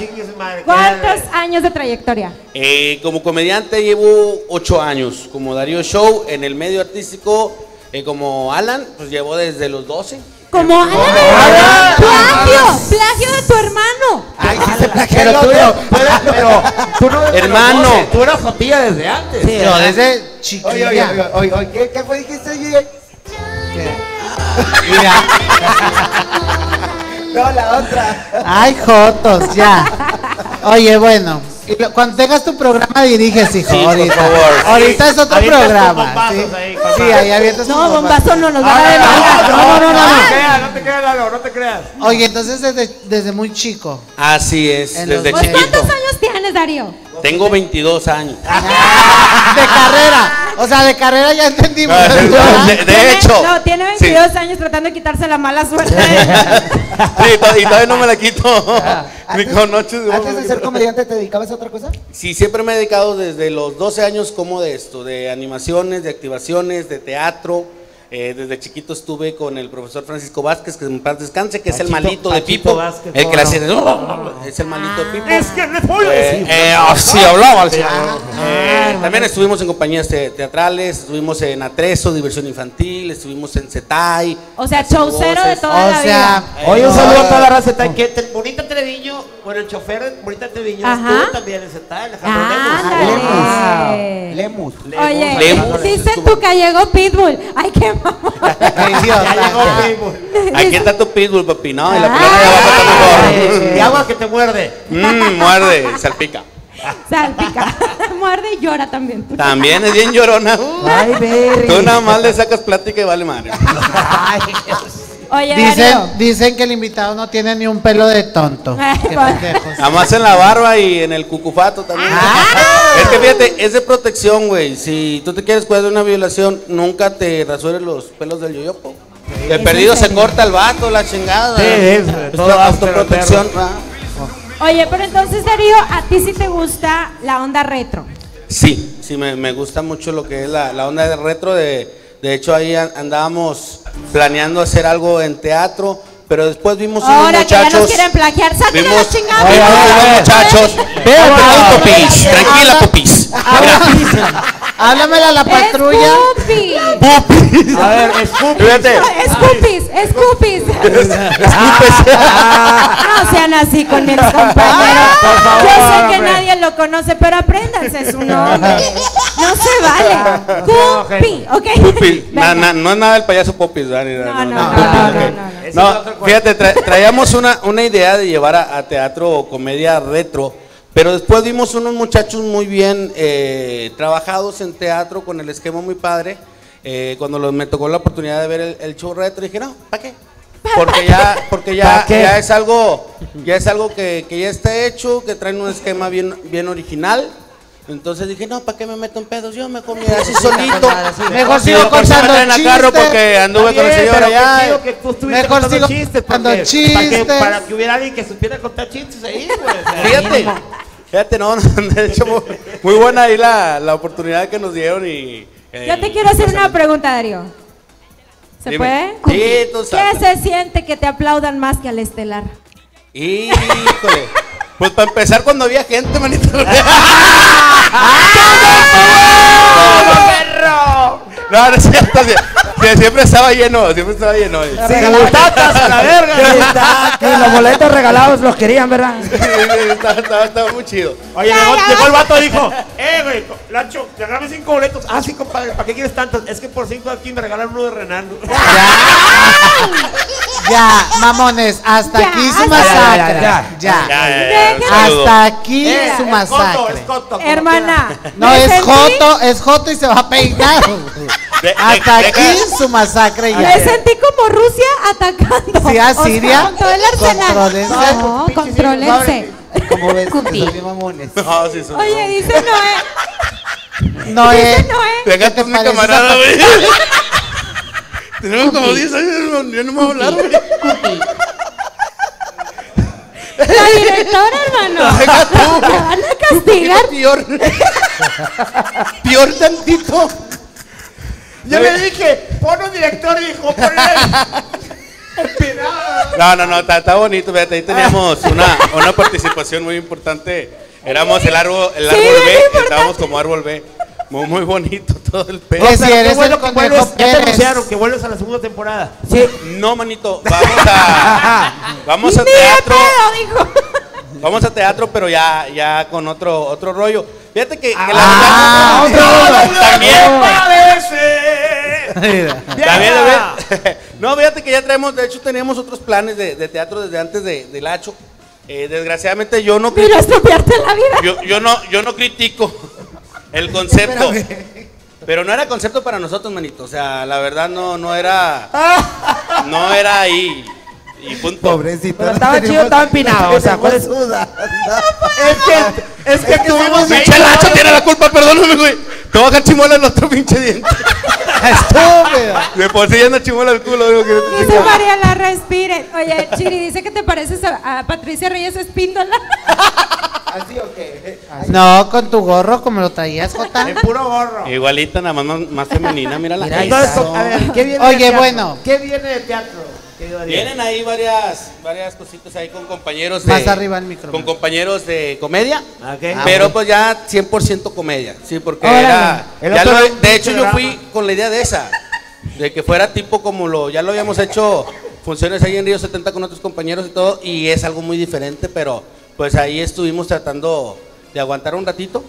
¿cuántos años de trayectoria? Eh, como comediante llevo ocho años, como Darío Show, en el medio artístico, eh, como Alan, pues llevo desde los 12. Como Alan Ah, plagio, plagio de tu hermano. Ay, sí se plagió tú, otro. pero, tú no Hermano. Tú eras Jotilla desde antes. Yo ¿verdad? desde Oye, oye, chiquilla. oye, oye, oye, ¿qué, qué fue dijiste? Mira. No, la otra. Ay, Jotos, ya. Oye, bueno. Y lo- Cuando tengas tu programa diriges, hijo. Sí, por ahorita. favor, sí. Ahorita es otro Avientas programa. bombazos Sí, ahí, sí ahí avientas No, bombazo no nos va a Ah, dar el no, no, no, no, No te creas, no te creas, Lalo, no te creas. Oye, entonces desde, desde muy chico. Así es, desde Pues, chiquito. ¿Cuántos años tienes, Darío? Tengo 22 años. De carrera. O sea, de carrera ya entendimos. Ah, de- de- hecho. No, tiene sí. 22 años tratando de quitarse la mala suerte. Sí, y todavía no me la quito. Ni Antes- con ocho. Antes de ser comediante, ¿te dedicabas a otra cosa? Sí, siempre me he dedicado desde los 12 años como de esto, de animaciones, de activaciones, de teatro. Eh, desde chiquito estuve con el profesor Francisco Vázquez, que en paz descanse, que es el malito de Pachito Pipo. Vázquez, el ¿cómo que le no? hace es el malito de Pipo. Es que no puedo Eh, decir. eh, así hablaba el señor. Ah, Eh, también estuvimos en compañías te- teatrales, estuvimos en Atrezo, Diversión Infantil, estuvimos en Cetai. O sea, showcero de toda O la sea, vida. Oye, un saludo a toda la raza. Ay, que te- Bonita Treviño, bueno, el chofer de Bonita Treviño Ajá. estuvo también en Zeta, Alejandro Ándale. Lemus. Oye, Lemus. dice tu gallego Pitbull. Ay, qué mamón. Ay, Dios, Ya llegó. Pitbull. Aquí está tu pitbull, papi, ¿no? Y la Ah. pelona de abajo está mejor. Y agua que te muerde. Mmm, muerde, salpica. Salpica. Muerde y llora también. También es bien llorona. Ay, Berry. Tú nada más le sacas plática y vale madre. Oye, Dicen, dicen que el invitado no tiene ni un pelo de tonto. Ay, Qué pues. pendejos. Nada más en la barba y en el cucufato también. Es que fíjate, es de protección, güey. Si tú te quieres cuidar de una violación, nunca te rasures los pelos del yoyopo. De ¿Es perdido se corta el vato, la chingada. Sí, es, Es todo autoprotección. Oye, pero entonces, Darío, a ti sí te gusta la onda retro. Sí, sí, me, me gusta mucho lo que es la, la onda de retro. De, de hecho, ahí an- andábamos planeando hacer algo en teatro, pero después vimos unos Ahora que ya muchachos. nos quieren plagiar, sáquenle la vimos, chingada. vimos muchachos. Tranquila, popis, tranquila, popis. Háblamela a la patrulla. Scoopy. A ver, Scoopy. Fíjate. Scoopies, Scoopies. No sean así con mis compañeros. Yo sé que nadie lo conoce, pero apréndanse su nombre. No se vale. Scoopy, ¿ok? Popis. Na- na- no es nada del payaso Popis, ¿verdad? Ni No, nada, no, no, no, no, no, no, no. Fíjate, tra- traíamos una, una idea de llevar a, a teatro o comedia retro, pero después vimos unos muchachos muy bien eh, trabajados en teatro con el esquema muy padre. Eh, cuando los- me tocó la oportunidad de ver el, el show retro, dije, no, ¿para qué? Porque ya, porque ya, ya es algo, ya es algo que, que ya está hecho, que traen un esquema bien, bien original. Entonces dije, no, ¿para qué me meto en pedos? Yo mejor mira así solito. Mejor Sí, sigo me contando a carro chistes. porque anduve con el Bien, señor pero allá. qué chido que tú estuviste Mejor contando sigo chistes, contando porque- Para que, chistes. para que hubiera alguien que supiera contar chistes ahí, pues. Fíjate, fíjate, no, de hecho, muy, muy buena ahí la, la oportunidad que nos dieron y... eh, Yo te quiero hacer una pregunta, Darío. ¿Se Dime. puede? Sí, tú ¿Qué se siente que te aplaudan más que al estelar? Híjole. Pues para empezar cuando había gente, manito. No, no es cierto. sí, sí, siempre estaba lleno, siempre estaba lleno. Sí, ¡Tatas a la verga! Y los boletos regalados los querían, ¿verdad? estaba, estaba- estaba muy chido. Oye, llegó, llegó el vato y dijo, eh, güey, Lancho, regálame cinco boletos. Ah, sí, compadre, ¿para qué quieres tantos? Es que por cinco aquí me regalaron uno de Renando. Ya, mamones, hasta Ya, aquí su ya, masacre. ya, Ya. Ya, ya, ya. Hasta aquí Eh, su es masacre. coto, es coto, Hermana. No, es sentí- Joto, es Joto y se va a peinar. De- Hasta de- aquí deja- su masacre Me ya. sentí como Rusia atacando. Sí, a Siria. con todo el arsenal. Contrólense. No, contrólense. ¿Cómo ves? Cupi. Son bien mamones. No, sí, son- Oye, dice Noé. No Dice. Noé. Deja te mi camarada, güey. Tenemos como 10 años, ya no me va a hablar, güey. La directora, hermano. Deja tú. Me van a castigar. Peor. Peor tantito. Yo le dije, pon un director, dijo, ponle el. No, no, no, está, está bonito. Fíjate, ahí teníamos una, una participación muy importante. Éramos el árbol, el Sí, árbol B, estábamos como árbol B. Muy, muy bonito todo el pedo. Qué eres bueno el que vuelves, ya te anunciaron que vuelves a la segunda temporada. Sí. No, manito, vamos a, vamos a teatro. pedo, dijo. Vamos a teatro, pero ya, ya con otro, otro rollo. Fíjate que, que Ah, la verdad, también, Parece. también, también- no, fíjate que ya traemos, de hecho teníamos otros planes de, de teatro desde antes de, del Hacho. Eh, desgraciadamente yo no Vino a estropearte la vida. yo, yo no, yo no critico el concepto. Pero no era concepto para nosotros, manito. O sea, la verdad no, no era. No era ahí. Y punto. Pobrecito. Pero estaba chido, estaba empinado, o sea, ¿cuál es? que, es que tuvimos Pinche Lacho tiene la culpa, perdóname, güey. Te voy a chimuela el otro pinche diente. Estúpido. De por sí ya no chimuela el culo, digo que Dice María la respire. Oye, Chiri, dice que te pareces a, a Patricia Reyes Espíndola. Así o qué? No, con tu gorro como lo traías, Jota. En puro gorro. Igualita, nada más, más, femenina, mírala. Mira, Entonces, a ver, ¿qué viene Oye, de bueno. ¿Qué viene de teatro? Vienen ahí varias, varias cositas ahí con compañeros de. Más arriba el micrófono. Con compañeros de comedia. Ok. pero pues ya 100% comedia. Sí, porque Órale. era. El ya otro lo- era un de hecho, yo fui con la idea de esa. De que fuera tipo como lo. Ya lo habíamos hecho funciones ahí en Río 70 con otros compañeros y todo. Y es algo muy diferente, pero pues ahí estuvimos tratando de aguantar un ratito.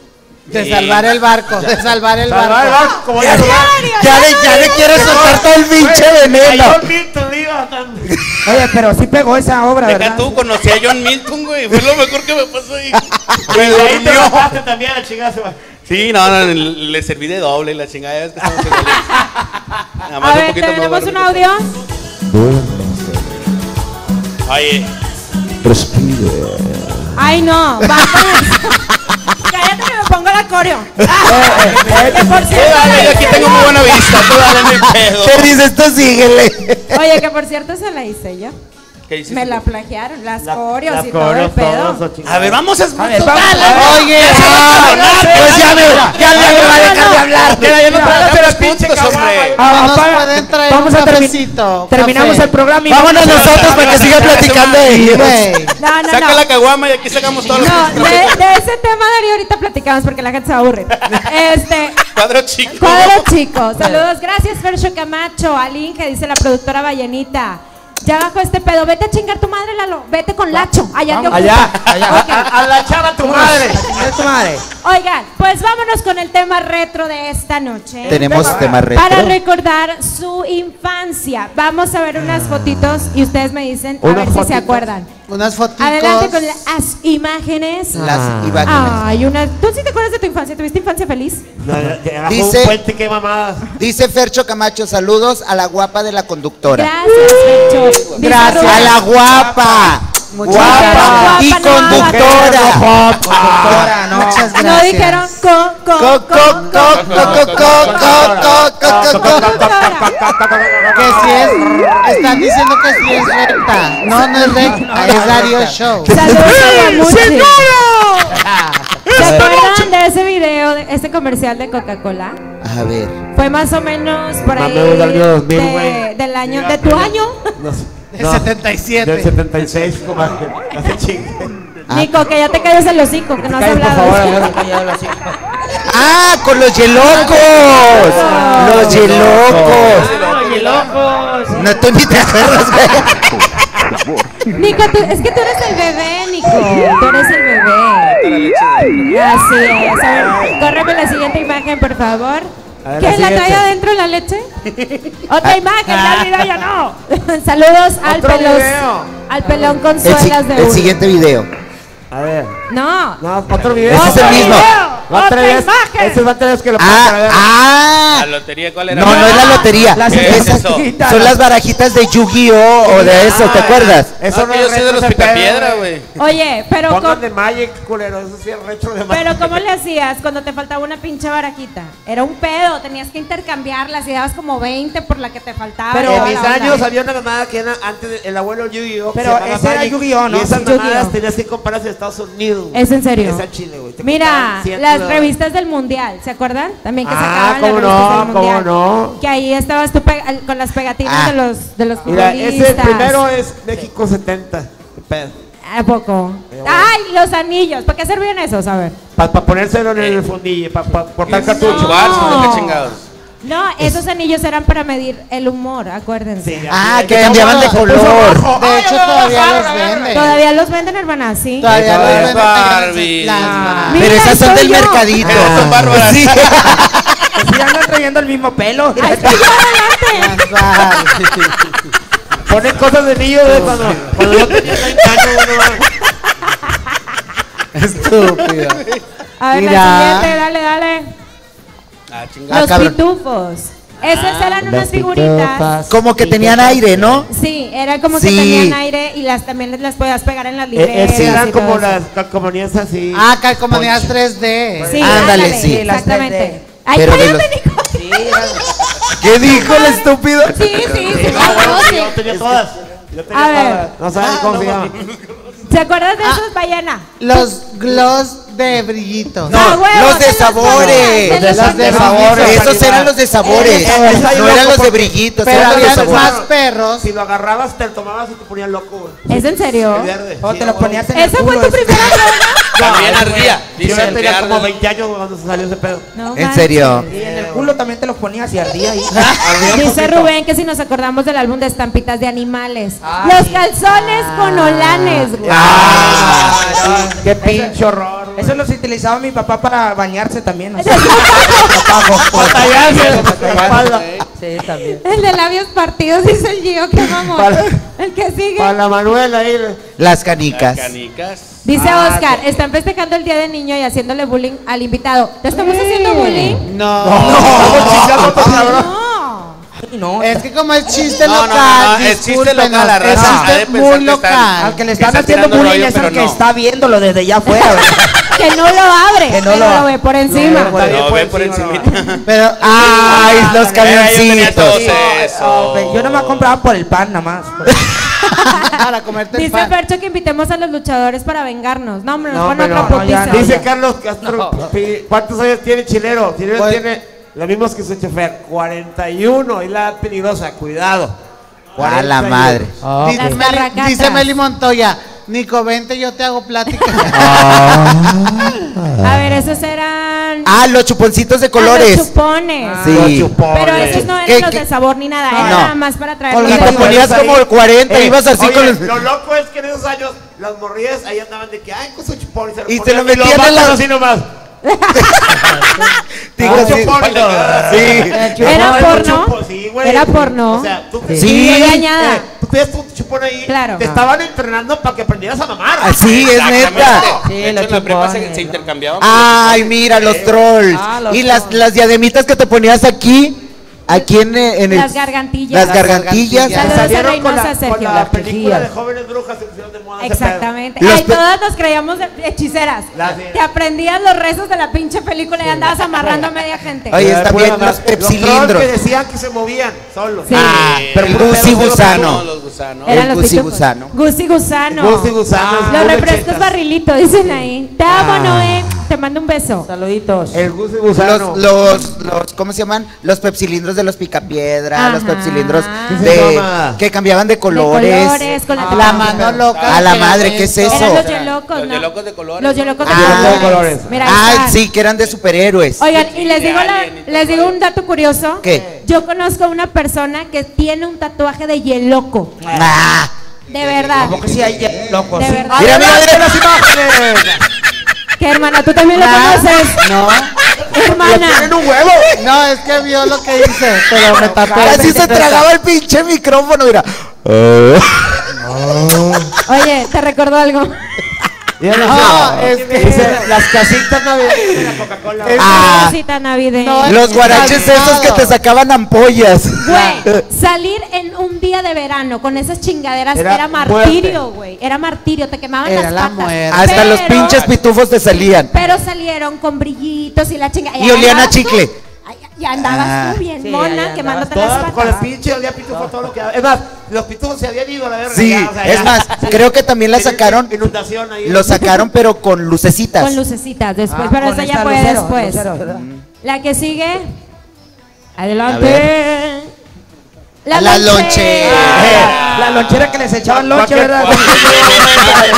De salvar el barco, de salvar el Salvar el barco. barco, como Ya, ya ya le, ya le quiere soltar todo el pinche veneno. Oye, pero sí pegó esa obra, Deja ¿verdad? tú, conocí a John Milton, güey. Fue lo mejor que me pasó ahí. Me Y ahí te bajaste también a chingazo. Sí, no, no, le serví de doble y la chingada. ves que estamos en Nada más A un ver, poquito más tenemos un audio. Oye, Ay, no, va Cállate que me pongo la coreo. Que por tú cierto dale, la yo aquí hice tengo yo. muy buena vista. Tú dale, mi pedo. ¿Qué dices tú? Síguele. Oye, que por cierto se la hice yo. ¿Qué hiciste? Me la plagiaron, las La- coreos las y todo el coreos, pedo. chingada. A ver, vamos a vamos. Oye, Pues ya me, ya me va a dejar de hablar. Mira, ya no Pero pinche hombre. Ah, no nos apaga- pueden traer vamos un a termi- cafecito. Terminamos café. el programa y Vámonos vamos a- nosotros para que siga platicando de ellos. Güey. No, no, Saca no. la caguama y aquí sacamos todos los No, de, de ese tema, Darío, ahorita platicamos porque la gente se va a aburrir. Este, cuadros chicos. cuadro chicos. Saludos, gracias, Fercho Camacho, Alin, que dice la productora Vallenita. Ya bajo este pedo, vete a chingar tu madre, Lalo. Vete con Lacho. Allá te Allá, allá. Ok. A, a la chava tu madre. Chinga tu madre. Oigan, pues vámonos con el tema retro de esta noche. Tenemos tema retro. Para recordar su infancia. Vamos a ver unas fotitos y ustedes me dicen a ver si se acuerdan. Unas fotitos. Adelante con las imágenes. Las imágenes. Ay, una. ¿Tú sí te acuerdas de tu infancia? ¿Tuviste infancia feliz? No, Dice, un puente, qué mamadas. Dice Fercho Camacho, saludos a la guapa de la conductora. Gracias, Fercho. Gracias. A la guapa. Guapa, y conductora. Muchas. No dijeron co, co, co, Que si es, están diciendo que si es recta. No, no es recta, es radio show. ¡Saludos! ¿Se acuerdan de ese video, de ese comercial de Coca-Cola? A ver. Fue más o menos por ahí del año 2000, de- güey. del año de tu año. No sé. El No, 77. Del 76, como hace chingue. Nico, que ya te calles el hocico, que no has por hablado. favor. Callado así. Ah, con los yelocos. Los yelocos. No, tú ni te acuerdas, güey. Nico, tú- es que tú eres el bebé, Nico. Tú eres el bebé. Así es. A ver, córreme la siguiente imagen, por favor. Ver, ¿Qué? la ¿La trae adentro la leche? Otra imagen, el video ya no. Saludos al video. Al pelón con suelas de el uno. siguiente video. A ver. No. No, otro video. Ese es el mismo. Va tres. imagen. Ese va tres que lo a ver. Ah, ¿La ah. lotería cuál era? No, no es la lotería. Las ¿Qué es eso? son las barajitas de Yu-Gi-Oh! o de eso, ¿te acuerdas? Eso no Ah, yo es soy de los picapiedra, güey. Oye, pero Pongan ¿cómo, de Magic, culero. Eso sí es retro de Magic. pero ¿cómo le hacías cuando te faltaba una pinche barajita? Era un pedo, tenías que intercambiarlas y dabas como 20 por la que te faltaba. Pero en mis años había una mamada que era antes del abuelo Yu-Gi-Oh! Pero ese era Yu-Gi-Oh, ¿no? Y esas mamadas tenías que comprarse Estados Unidos. ¿Es en serio? Es al Chile, güey. Mira, costaban 100 las revistas del mundial, ¿se acuerdan? También que Ah, sacaban cómo las revistas no, del cómo mundial. no. Que ahí estabas tú con las pegatinas Ah. de los de los Mira, futbolistas. ese primero es México 70. ¿Qué pedo? ¿A poco? Ay, los anillos. ¿Para qué servían esos? A ver. Para ponérselo en el fundillo, para cortar cartucho. No. ¿Qué chingados? No, esos anillos eran para medir el humor, acuérdense. Ah, que cambiaban de color. De hecho, todavía los venden. Todavía los venden, hermanas, sí. Todavía los Ay, venden. Barbie. Pero esas son del yo. mercadito. Son bárbaras. Sí. Pues ya andan trayendo el mismo pelo. Adelante. Barbie. Ponen cosas de niño de cuando, cuando yo tenía 30 años. güey, Estúpido. A ver, Mira. la siguiente, dale, dale. Ah, chingada. Los cabrón. pitufos. Esas eran unas figuritas. Como que tenían aire, ¿no? Sí, era como que Sí. tenían aire y las también las podías pegar en las Eh, libretas. eh, sí, eran como eso. las calcomanías así. Ah, calcomanías 3D. Sí, Ándale, ándale, sí. Exactamente. Ay, Pero de cállate, los- Nico. ¿Qué dijo el estúpido? Sí, sí, sí. Ah, sí, sí. yo tenía todas. Yo tenía A ver. todas. No sabes cómo se llama. ¿Se acuerdan de esos, Bayana? Los gloss de brillitos. No, Ah, huevo, los de los sabores. de los de sabores. Esos eran los de sabores. Yo No eran los de brillitos, Pero eran los de más perros. Si lo agarrabas, te lo tomabas y te ponías loco. ¿Es en serio? O te lo ponías en el ¿Esa fue culo. tu primera droga? También ardía. Yo tenía como arde. 20 años cuando se salió ese pedo. ¿En serio? Y en el culo también te los ponías y ardía ahí. Dice Rubén que si nos acordamos del álbum de estampitas de animales. Ah, Los calzones con olanes, güey. Ah, sí. Qué güey. Eso los utilizaba mi papá para bañarse también. o sea. Espalda. Sí, también. El de labios partidos, dice el Gio, qué mamón. Para- El que sigue. Para la Manuela ahí. Las canicas. Canicas. Dice Ah, Oscar, están festejando el día del niño y haciéndole bullying al invitado. ¿Te estamos haciendo bullying? No. No. Ay, no. Es que como es chiste No, no, local, no, no, es chiste local, la es raza chiste de pensar muy que están- local. Al que le están está haciendo bullying es al que no. está viéndolo desde allá afuera. Que no lo abre, Que no pero lo- lo ve por encima. Lo ve por- No, por ven por encima, encima. Pero, Ay, los Yo camioncitos. Yo no me compraba por el pan nada más. para comerte el Dice pan. Fercho que invitemos a los luchadores para vengarnos. No, hombre, No, otra no, ya putiza. no. Dice Carlos Castro, ¿cuántos años tiene Chilero? Chilero Pues- tiene lo mismo que su chofer, 41, y la peligrosa, cuidado. A la 41. madre. Meli, dice Meli Montoya, Nico, vente, yo te hago plática. A ver, esos eran. Ah, los chuponcitos de Ah, colores. los chupones. Sí. Los chupones. Pero esos no eran ¿Qué- los qué? de sabor ni nada, No. era nada más para traerlos Y te ponías como 40, ibas así Oye, con los... Lo loco es que en esos años las morrillas ahí andaban de que, ay, con su chupón. Y, Y lo se lo metían los en la- vatos así nomás. Digo, sí. y Sí. ¿Era No, porno? sí, güey. ¿Era porno? O sea, tú, Sí. Qué dañada. eh, tú chupón ahí. Claro. Te estaban entrenando para que aprendieras a mamar. Así es neta. Exactamente. Sí, De hecho, los en la prepa se, intercambiaban. Ay, mira, los trolls. Ah, los y las diademitas que te ponías aquí, aquí en, eh, en el... Las gargantillas. Las gargantillas. Saludos a Salieron con Reynosa, la, con Sergio. la Las película de jóvenes brujas de pedo. Exactamente. Ay, todas nos creíamos de- hechiceras. Las- Que aprendías los rezos de la pinche película y andabas amarrando a media gente. Oye, está bien los pepsilindros. que decían que se movían solos. Sí. Ah, Pero el Gusi Gusano. No, los gusanos. Eran el los Gusi. Gusano. Gusi Gusano. Gusi Gusano. Los refrescos barrilito, dicen ahí. Te amo, Ah. Noé. Te mando un beso. Saluditos. El Gusano. Los, los, los, ¿cómo se llaman? Los pepsilindros de los picapiedra, los pepsilindros ¿Qué se de, que cambiaban de colores. De colores, con la, La tapita. mano loca. A la madre, ¿qué es eso? Eran los yelocos, Los yelocos de colores. Los yelocos de Ah. colores. de colores. Mira, Ah, sí, que eran de superhéroes. Oigan, y les digo, la- les digo un dato curioso. ¿Qué? Yo conozco a una persona que tiene un tatuaje de yeloco. Ah, De verdad. ¿Cómo que sí hay locos? De verdad. mira, mira, mira. las imágenes! ¿Qué hermana? ¿Tú también lo conoces? No, Hermana. ¡Tienen un huevo! no, es que vio lo que hice, pero me tapé. Casi se tragaba el pinche micrófono, mira. Oye, ¿te recordó algo? No, es que- Dice, las casitas navideñas de la Coca-Cola. Es- Ah. Cosita navideña. No, Los guaraches esos que te sacaban ampollas. Güey, salir en un día de verano con esas chingaderas Era era, martirio, güey. Era martirio, te quemaban Era las la patas. muerte. Hasta los pinches pitufos te salían. Pero salieron con brillitos y la chingada. Y olían a chicle. Ya andabas Ah. tú bien Sí, mona, quemándote las Todas con el patas. pinche el día pitufo todo lo que Es más, los pitufos se habían ido a la verga. Sí, ya, o sea, es ya. más, creo que también la sacaron, Inundación ahí. lo sacaron pero con lucecitas. Con lucecitas después, Ah, pero eso ya fue lucero, después. La que sigue. A Adelante. La lonche. La lonchera que les echaban lonche, ¿verdad?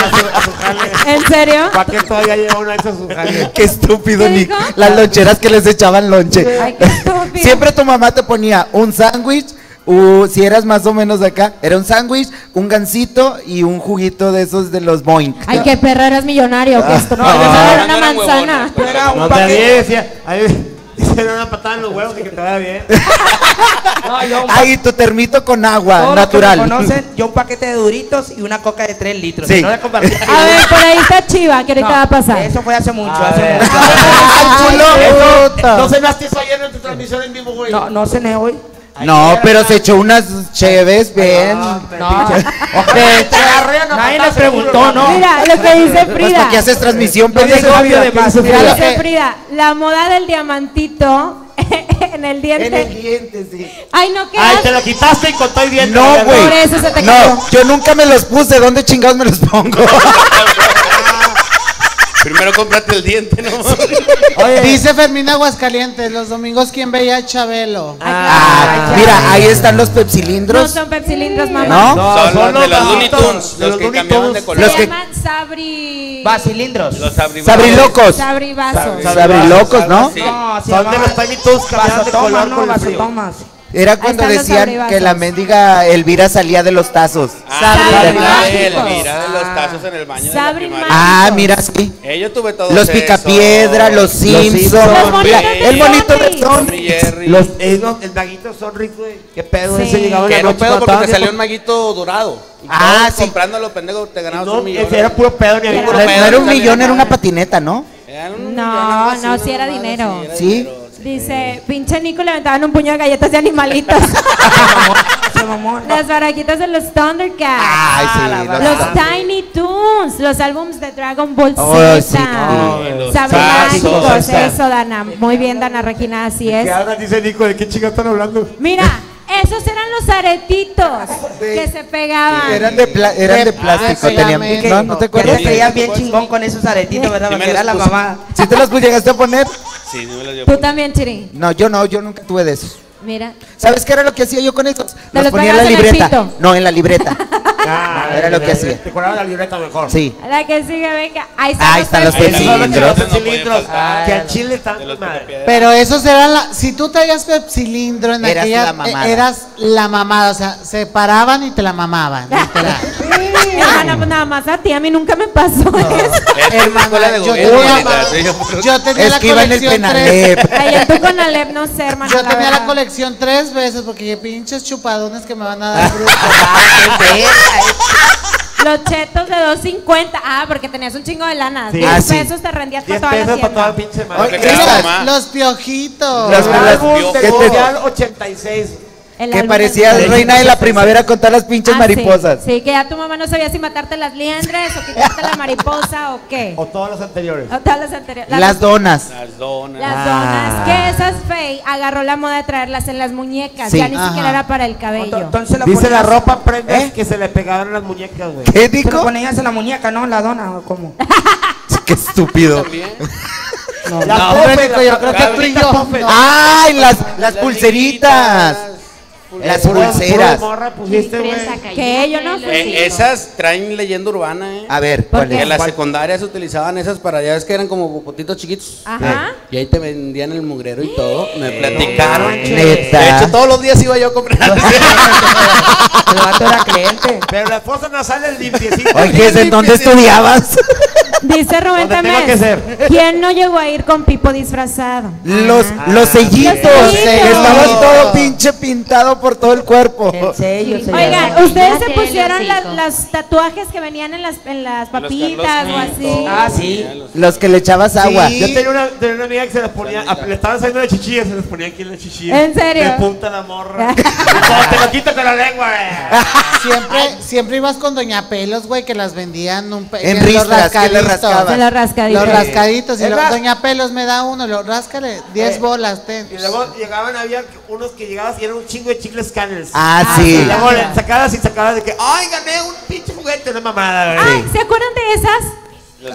¿En serio? Cualquier todavía lleva uno de esos a su jale. Qué estúpido, ¿Qué Nick. dijo? Las loncheras que les echaban lonche. Ay, qué estúpido. Siempre tu mamá te ponía un sándwich, u- si eras más o menos de acá, era un sándwich, un gansito y un juguito de esos de los Boeing. Ay, qué perro, eres millonario. Que esto no, no, no, no, era no una manzana. huevones. Era un No, también paquete. hicieron una patada en los huevos y que te vaya bien. No, yo un Ay, tu termito con agua, Todos los que me natural. conocen, yo un paquete de duritos y una coca de 3 litros. Sí. Si no compartí- A ver, por ahí está Chiva, que ahorita No, va a pasar. Eso fue hace mucho, hace ver. mucho. Ay, chulo. Eso, No cenaste eso ayer en tu transmisión en vivo, güey. No, no cené hoy. No, pero se echó unas cheves bien. No, Te agarré a nadie les preguntó, ¿no? Mira, lo que dice Pues Frida. para que haces transmisión, No pendejo. de Mira, Frida. dice Frida, la moda del diamantito en el diente. En el diente, sí. Ay, no, ¿qué Ay, te lo quitaste y con todo y diente. No, güey. Por eso se te No, yo nunca me los puse. ¿Dónde chingados me los pongo? Primero cómprate el diente, ¿no? Dice Fermín Aguascalientes, los domingos quién veía a Chabelo. Ah, mira, ahí están los No pepsilindros. son pepsilindros, ¿No? mamá. Son son los de los los Looney Tunes, los los que Looney cambiaban de Tunes. color. Los Se que- llaman sabri... Bacilindros. Los abrivados. Sabrilocos. Sabrivazos. Sabrilocos, ¿no? Sí. No, se Son de los Tiny Toons cambiaban de color no, con el frío. Era cuando decían que la mendiga Elvira salía de los tazos. Ah, Sabri. Elvira de los tazos en el baño de la Sabri primaria. Ah, mira, sí. Eh, yo tuve todos Los picapiedra, los Simpsons. El bonito de Sonrix. Los, eh, no, el maguito son ricos, güey. ¿Qué pedo? Sí. Ese llegaba Que no pedo porque te salió un maguito dorado. Ah, sí. Comprando los pendejos te ganabas No, un millón. ese era puro pedo, ni había Puro No, pedo, no era un millón, era una patineta, ¿no? No, no, sí era dinero. Sí. Dice, pinche Nico le aventaban un puño de galletas de animalitos. Las baraquitas de los Thundercats. Ay, sí. la los- Los Tiny Toons, los álbumes de Dragon Ball Z. Oh, sí. Oh, los tazos. eso, Dana. Muy bien, Dana Regina, así es. Ahora dice Nico, ¿de qué chingados están hablando? Mira, esos eran los aretitos que se pegaban. Eran de, pla- eran de plástico. Ah, Tenían, pegamento. ¿no? ¿No te acuerdas? te bien chingón con esos aretitos, ¿verdad? Porque era la puse. mamá. ¿Sí te los llegaste a poner? Sí, no me los llevo. Tú también, Chiri. No, yo no, yo nunca tuve de esos. Mira. ¿Sabes qué era lo que hacía yo con esos? Los los ponía en la libreta. No, en la libreta. Ah, Era lo que hacía. Te de la libreta mejor. Sí. La que sigue, venga. Ahí están, Ahí están los Ahí están los cilindros. cilindros. cilindros. Ah, Que al chile están madre. Pero esos eran la. Si tú traías pepsilindro en Eras aquella. la mamada. eh, eras la mamada. O sea, se paraban y te la mamaban. Hermana, pues nada más a ti, a mí nunca me pasó eso. De yo tenía- yo tenía Es la que iba en el colección tres. En tu con Alep, no sé, hermana. Yo la tenía la colección tres veces porque pinches chupadones que me van a dar bruto. Los chetos de 2.50. Ah, porque tenías un chingo de lana. Sí. 10 Ah, sí. pesos te rendías para 10 toda la pesos para toda la tienda. pinche Oye, madre. Lo que te esas- daba mamá. Los piojitos. Las- El álbum de ¿qué te- Mundial 86. El Que parecía reina de la primavera con todas las pinches Ah, mariposas. Sí, sí, que ya tu mamá no sabía si matarte las liendres o quitarte la mariposa o qué. O todos los anteriores. O todas las anteriores. Las donas. Las donas. Las Ah. donas, que esas Fey agarró la moda de traerlas en las muñecas, Sí. ya ni Ajá. siquiera era para el cabello. Entonces la Dice la ropa prendas ¿Eh? que se le pegaban las muñecas, güey. ¿Qué dijo? ponías en la muñeca, ¿no? La dona, ¿o cómo? Qué estúpido. También. La No, Nico, la yo creo que tú y yo. ¡Ay! Las, las pulseritas. Las pulseras. morra pusiste. Yo no fui. Eh, esas traen leyenda urbana, ¿eh? A ver, ¿Por ¿cuál en es? la secundaria se utilizaban esas para ya ves que eran como popotitos chiquitos. Ajá. Y ahí te vendían el mugrero y todo. Me platicaron. manches. De hecho, Neta. todos los días iba yo a comprar. El vato era cliente. Pero las fosas nasales limpiecitas. Oye, ¿en dónde estudiabas? Dice Rubén ser. ¿quién no llegó a ir con Pipo disfrazado? Los, los sellitos. Los sellitos. Estaban todo pinche pintado por todo el cuerpo. El sello, se Oigan. ¿ustedes se pusieron la- las tatuajes que venían en las, en las papitas o así? Ah, sí. Los que le echabas agua. Yo tenía una, tenía una amiga que se las ponía, a- le estaban saliendo de chichillas, se las ponía aquí en la chichilla. ¿En serio? De punta la morra. Te lo quito con la lengua, güey. Siempre, siempre ibas con Doña Pelos, güey, que las vendían un En los ristras, que le De los rascaditos. Los rascaditos. Y lo- más- Doña Pelos me da uno, lo ráscale, 10 Eh, bolas, ten. Y luego llegaban, había unos que llegabas y eran un chingo de chicles canels. Ah, Y sí. luego le sacabas y sacabas de que, ay, gané un pinche juguete, una mamada. Ay, ¿se acuerdan de esas?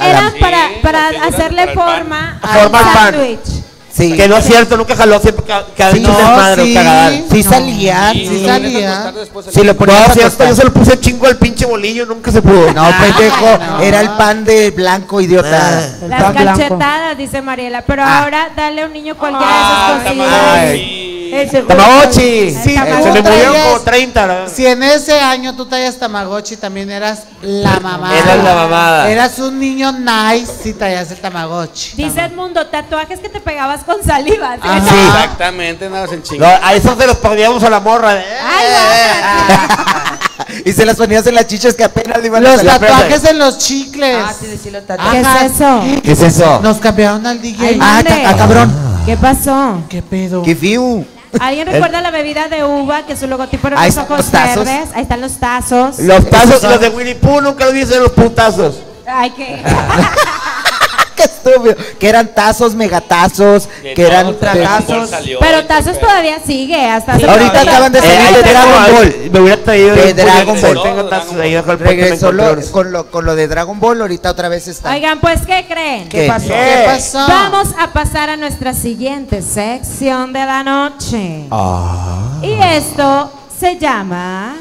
Eran Sí, para, para hacerle para forma Forma al sándwich. Sí. Que no es cierto, nunca jaló, siempre Sí, vez un desmadre, sí, cagadal. sí salían. Sí, salía. Si lo No, ponías es cierto, yo se lo puse chingo al pinche bolillo, nunca se pudo. No, pendejo, era el pan de blanco, idiota. El Las cachetadas, dice Mariela. Pero Ah. ahora dale a un niño cualquiera Ah, de esas. Tamagotchi. Fue- Tamagotchi. Sí, se le murieron como 30, ¿verdad? Si en ese año tú traías Tamagotchi, también eras la mamada. Eras la mamada. Eras un niño nice si traías el Tamagotchi. Dice Edmundo, tatuajes que te pegabas con saliva. ¿sí? Ajá. Sí. Exactamente, nada, en No, chinga. a esos se los poníamos a la morra. de, "Eh". Ay, y se las ponías en las chichas que apenas le iban a Los tatuajes en los chicles. Ah, sí, sí, los ¿Qué tatuajes. Ajá. es eso? ¿Qué es eso? Nos cambiaron al DJ. Ay, Ah, ah, cabrón. ¿Qué pasó? ¿Qué pedo? ¡Qué fiu! ¿Alguien recuerda la bebida de uva que su logotipo era Ahí los están ojos los tazos. verdes? Ahí están los tazos. Los tazos, los de Winnie Pooh nunca lo dicen los putazos. Ay, qué. ¡Qué estúpido! Que eran tazos, megatazos, De que eran... todo, tazos. salió, Pero y tazos todavía sigue. Hasta hace Ahorita poquito. acaban de Eh, salir ahí de tengo, Dragon Ball. Me hubiera traído De un Dragon Ball. Tengo tazos ahí dejo el puente, me Regresó lo- encontré. con, lo, con lo de Dragon Ball, ahorita otra vez está. Oigan, pues, ¿qué creen? ¿Qué? pasó? ¿Qué pasó? Vamos a pasar a nuestra siguiente sección de la noche. Ah. Y esto se llama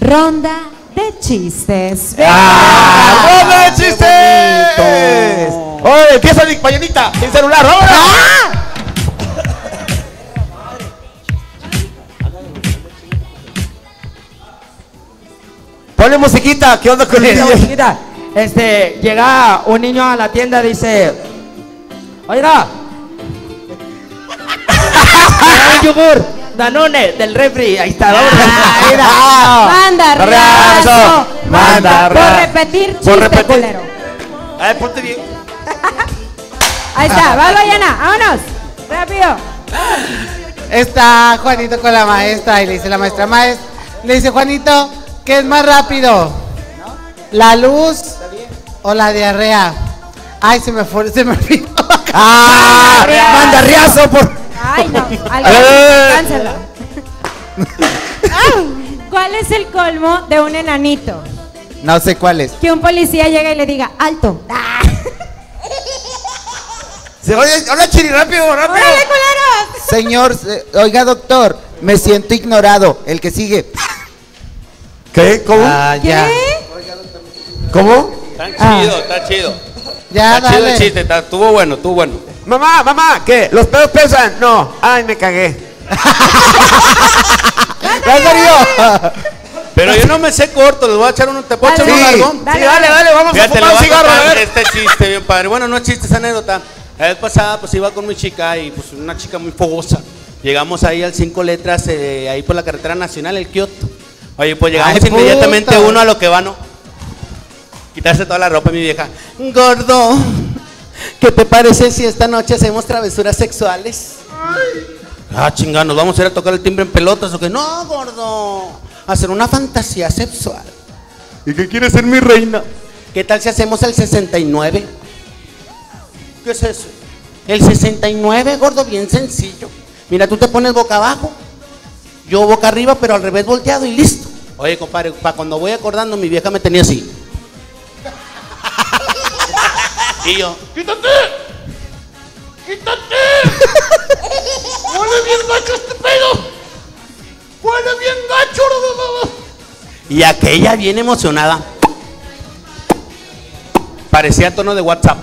Ronda de Chistes. ¡Ah! ¡Ronda de chistes! ¡Oye, empieza mi payanita! ¡Sin celular! ¡Vámonos! Ponle musiquita, ¿qué onda con el Este, llega un niño a la tienda, dice, oiga, yogur, Danone, del refri, ahí está, vamos. Manda razo. manda Por ra- repetir por repetir. culero. A ver, ponte bien. Ahí está, va Bayana, vámonos. Rápido. Está Juanito con la maestra y le dice la maestra, maestra, le dice Juanito, ¿qué es más rápido? ¿La luz o la diarrea? Ay, se me fue, se me olvidó. ¡Ah! ¡Manda riazo por... Ay, no. Cáncela. Ah, ¿Cuál es el colmo de un enanito? No sé cuál es. Que un policía llega y le diga, alto. Ah, Se oye, hola Chiri, rápido, rápido. ¡Órale, culeros! Señor, eh, oiga doctor, me siento ignorado. El que sigue. ¿Qué? ¿Cómo? Ah. ¿Cómo? Está Ah. chido, está chido. Ya, Está chido el dale. chiste, está- estuvo bueno, estuvo bueno. Mamá, mamá, ¿qué? ¿Los pedos pesan? No. Ay, me cagué. ¡Lázaro! Pero yo no me sé corto, les voy a echar uno, ¿te puedo echar Sí. largo? Dale, sí, dale, dale, vamos Fíjate, a fumar un cigarro, a ver. este chiste bien padre. Bueno, no es chiste, es anécdota. La vez pasada, pues iba con mi chica y pues una chica muy fogosa. Llegamos ahí al cinco letras, eh, ahí por la carretera nacional, el Kioto. Oye, pues llegamos Ay, inmediatamente puta. uno a lo que va, ¿no? Quitarse toda la ropa, mi vieja. Gordo, ¿qué te parece si esta noche hacemos travesuras sexuales? Ah, chingada, ¿nos vamos a ir a tocar el timbre en pelotas o qué? No, gordo, hacer una fantasía sexual. ¿Y qué quieres ser mi reina? ¿Qué tal si hacemos el 69? ¿Qué es eso? El 69, gordo, bien sencillo. Mira, tú te pones boca abajo, yo boca arriba, pero al revés volteado y listo. Oye, compadre, para cuando voy acordando, mi vieja me tenía así. Y yo, ¡quítate! ¡Quítate! ¡Huele bien gacho este pedo! ¡Huele bien gacho! Y aquella bien emocionada. Parecía tono de WhatsApp.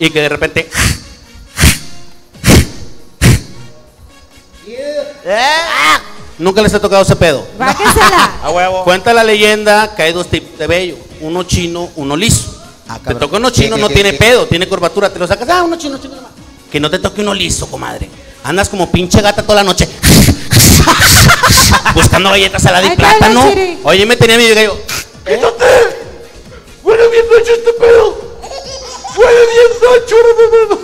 Y que de repente. Nunca les ha tocado ese pedo. A huevo. Cuenta la leyenda que hay dos tipos de vello, uno chino, uno liso. Ah, Te toca uno ¿Qué, chino, qué, no qué, tiene qué? pedo, tiene curvatura, te lo sacas, ah, uno chino, chino que no te toque uno liso, comadre. Andas como pinche gata toda la noche. Buscando galletas salada y Ahí está la plátano. Oye, me tenía miedo y yo. ¡Quítate! ¡Huele bien gacho este pedo! ¡Huele bien gacho, hermano!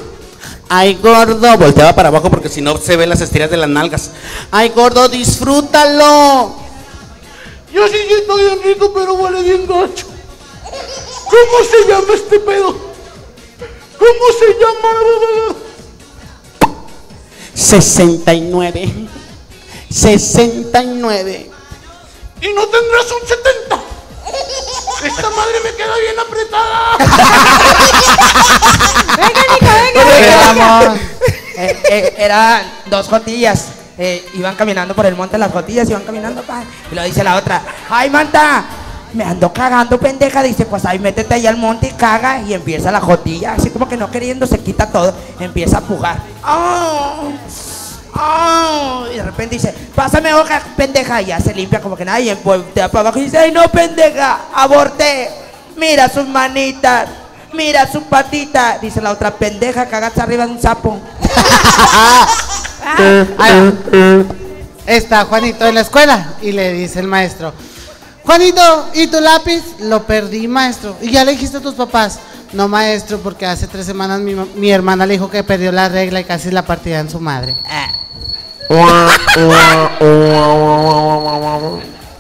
Ay, gordo, volteaba para abajo porque si no se ven las estiras de las nalgas. Ay, gordo, disfrútalo. Yo sí siento bien rico, pero huele bien gacho. ¿Cómo se llama este pedo? ¿Cómo se llama? 69. 69. Y no tendrás un 70. Esta madre me queda bien apretada. Venga, Nico, venga, venga, venga. Eh, eh, eran dos jotillas. eh, iban caminando por el monte las jotillas, iban caminando, pa. Y lo dice la otra, ¡ay, manta! Me ando cagando, pendeja. Dice, pues ahí métete ahí al monte y caga. Y empieza la jotilla, así como que no queriendo, se quita todo. Empieza a pujar. ¡Oh! ¡Oh! Y de repente dice, pásame hoja, pendeja. Y ya se limpia como que nada. Y voltea para abajo y dice, ¡ay, no, pendeja! ¡Aborté! Mira sus manitas. Mira su patita. Dice la otra pendeja, cagaste arriba de un sapo. Ahí va. Está Juanito en la escuela y le dice el maestro, Juanito, ¿y tu lápiz? Lo perdí, maestro. ¿Y ya le dijiste a tus papás? No, maestro, porque hace tres semanas mi, mi hermana le dijo que perdió la regla y casi la partida en su madre.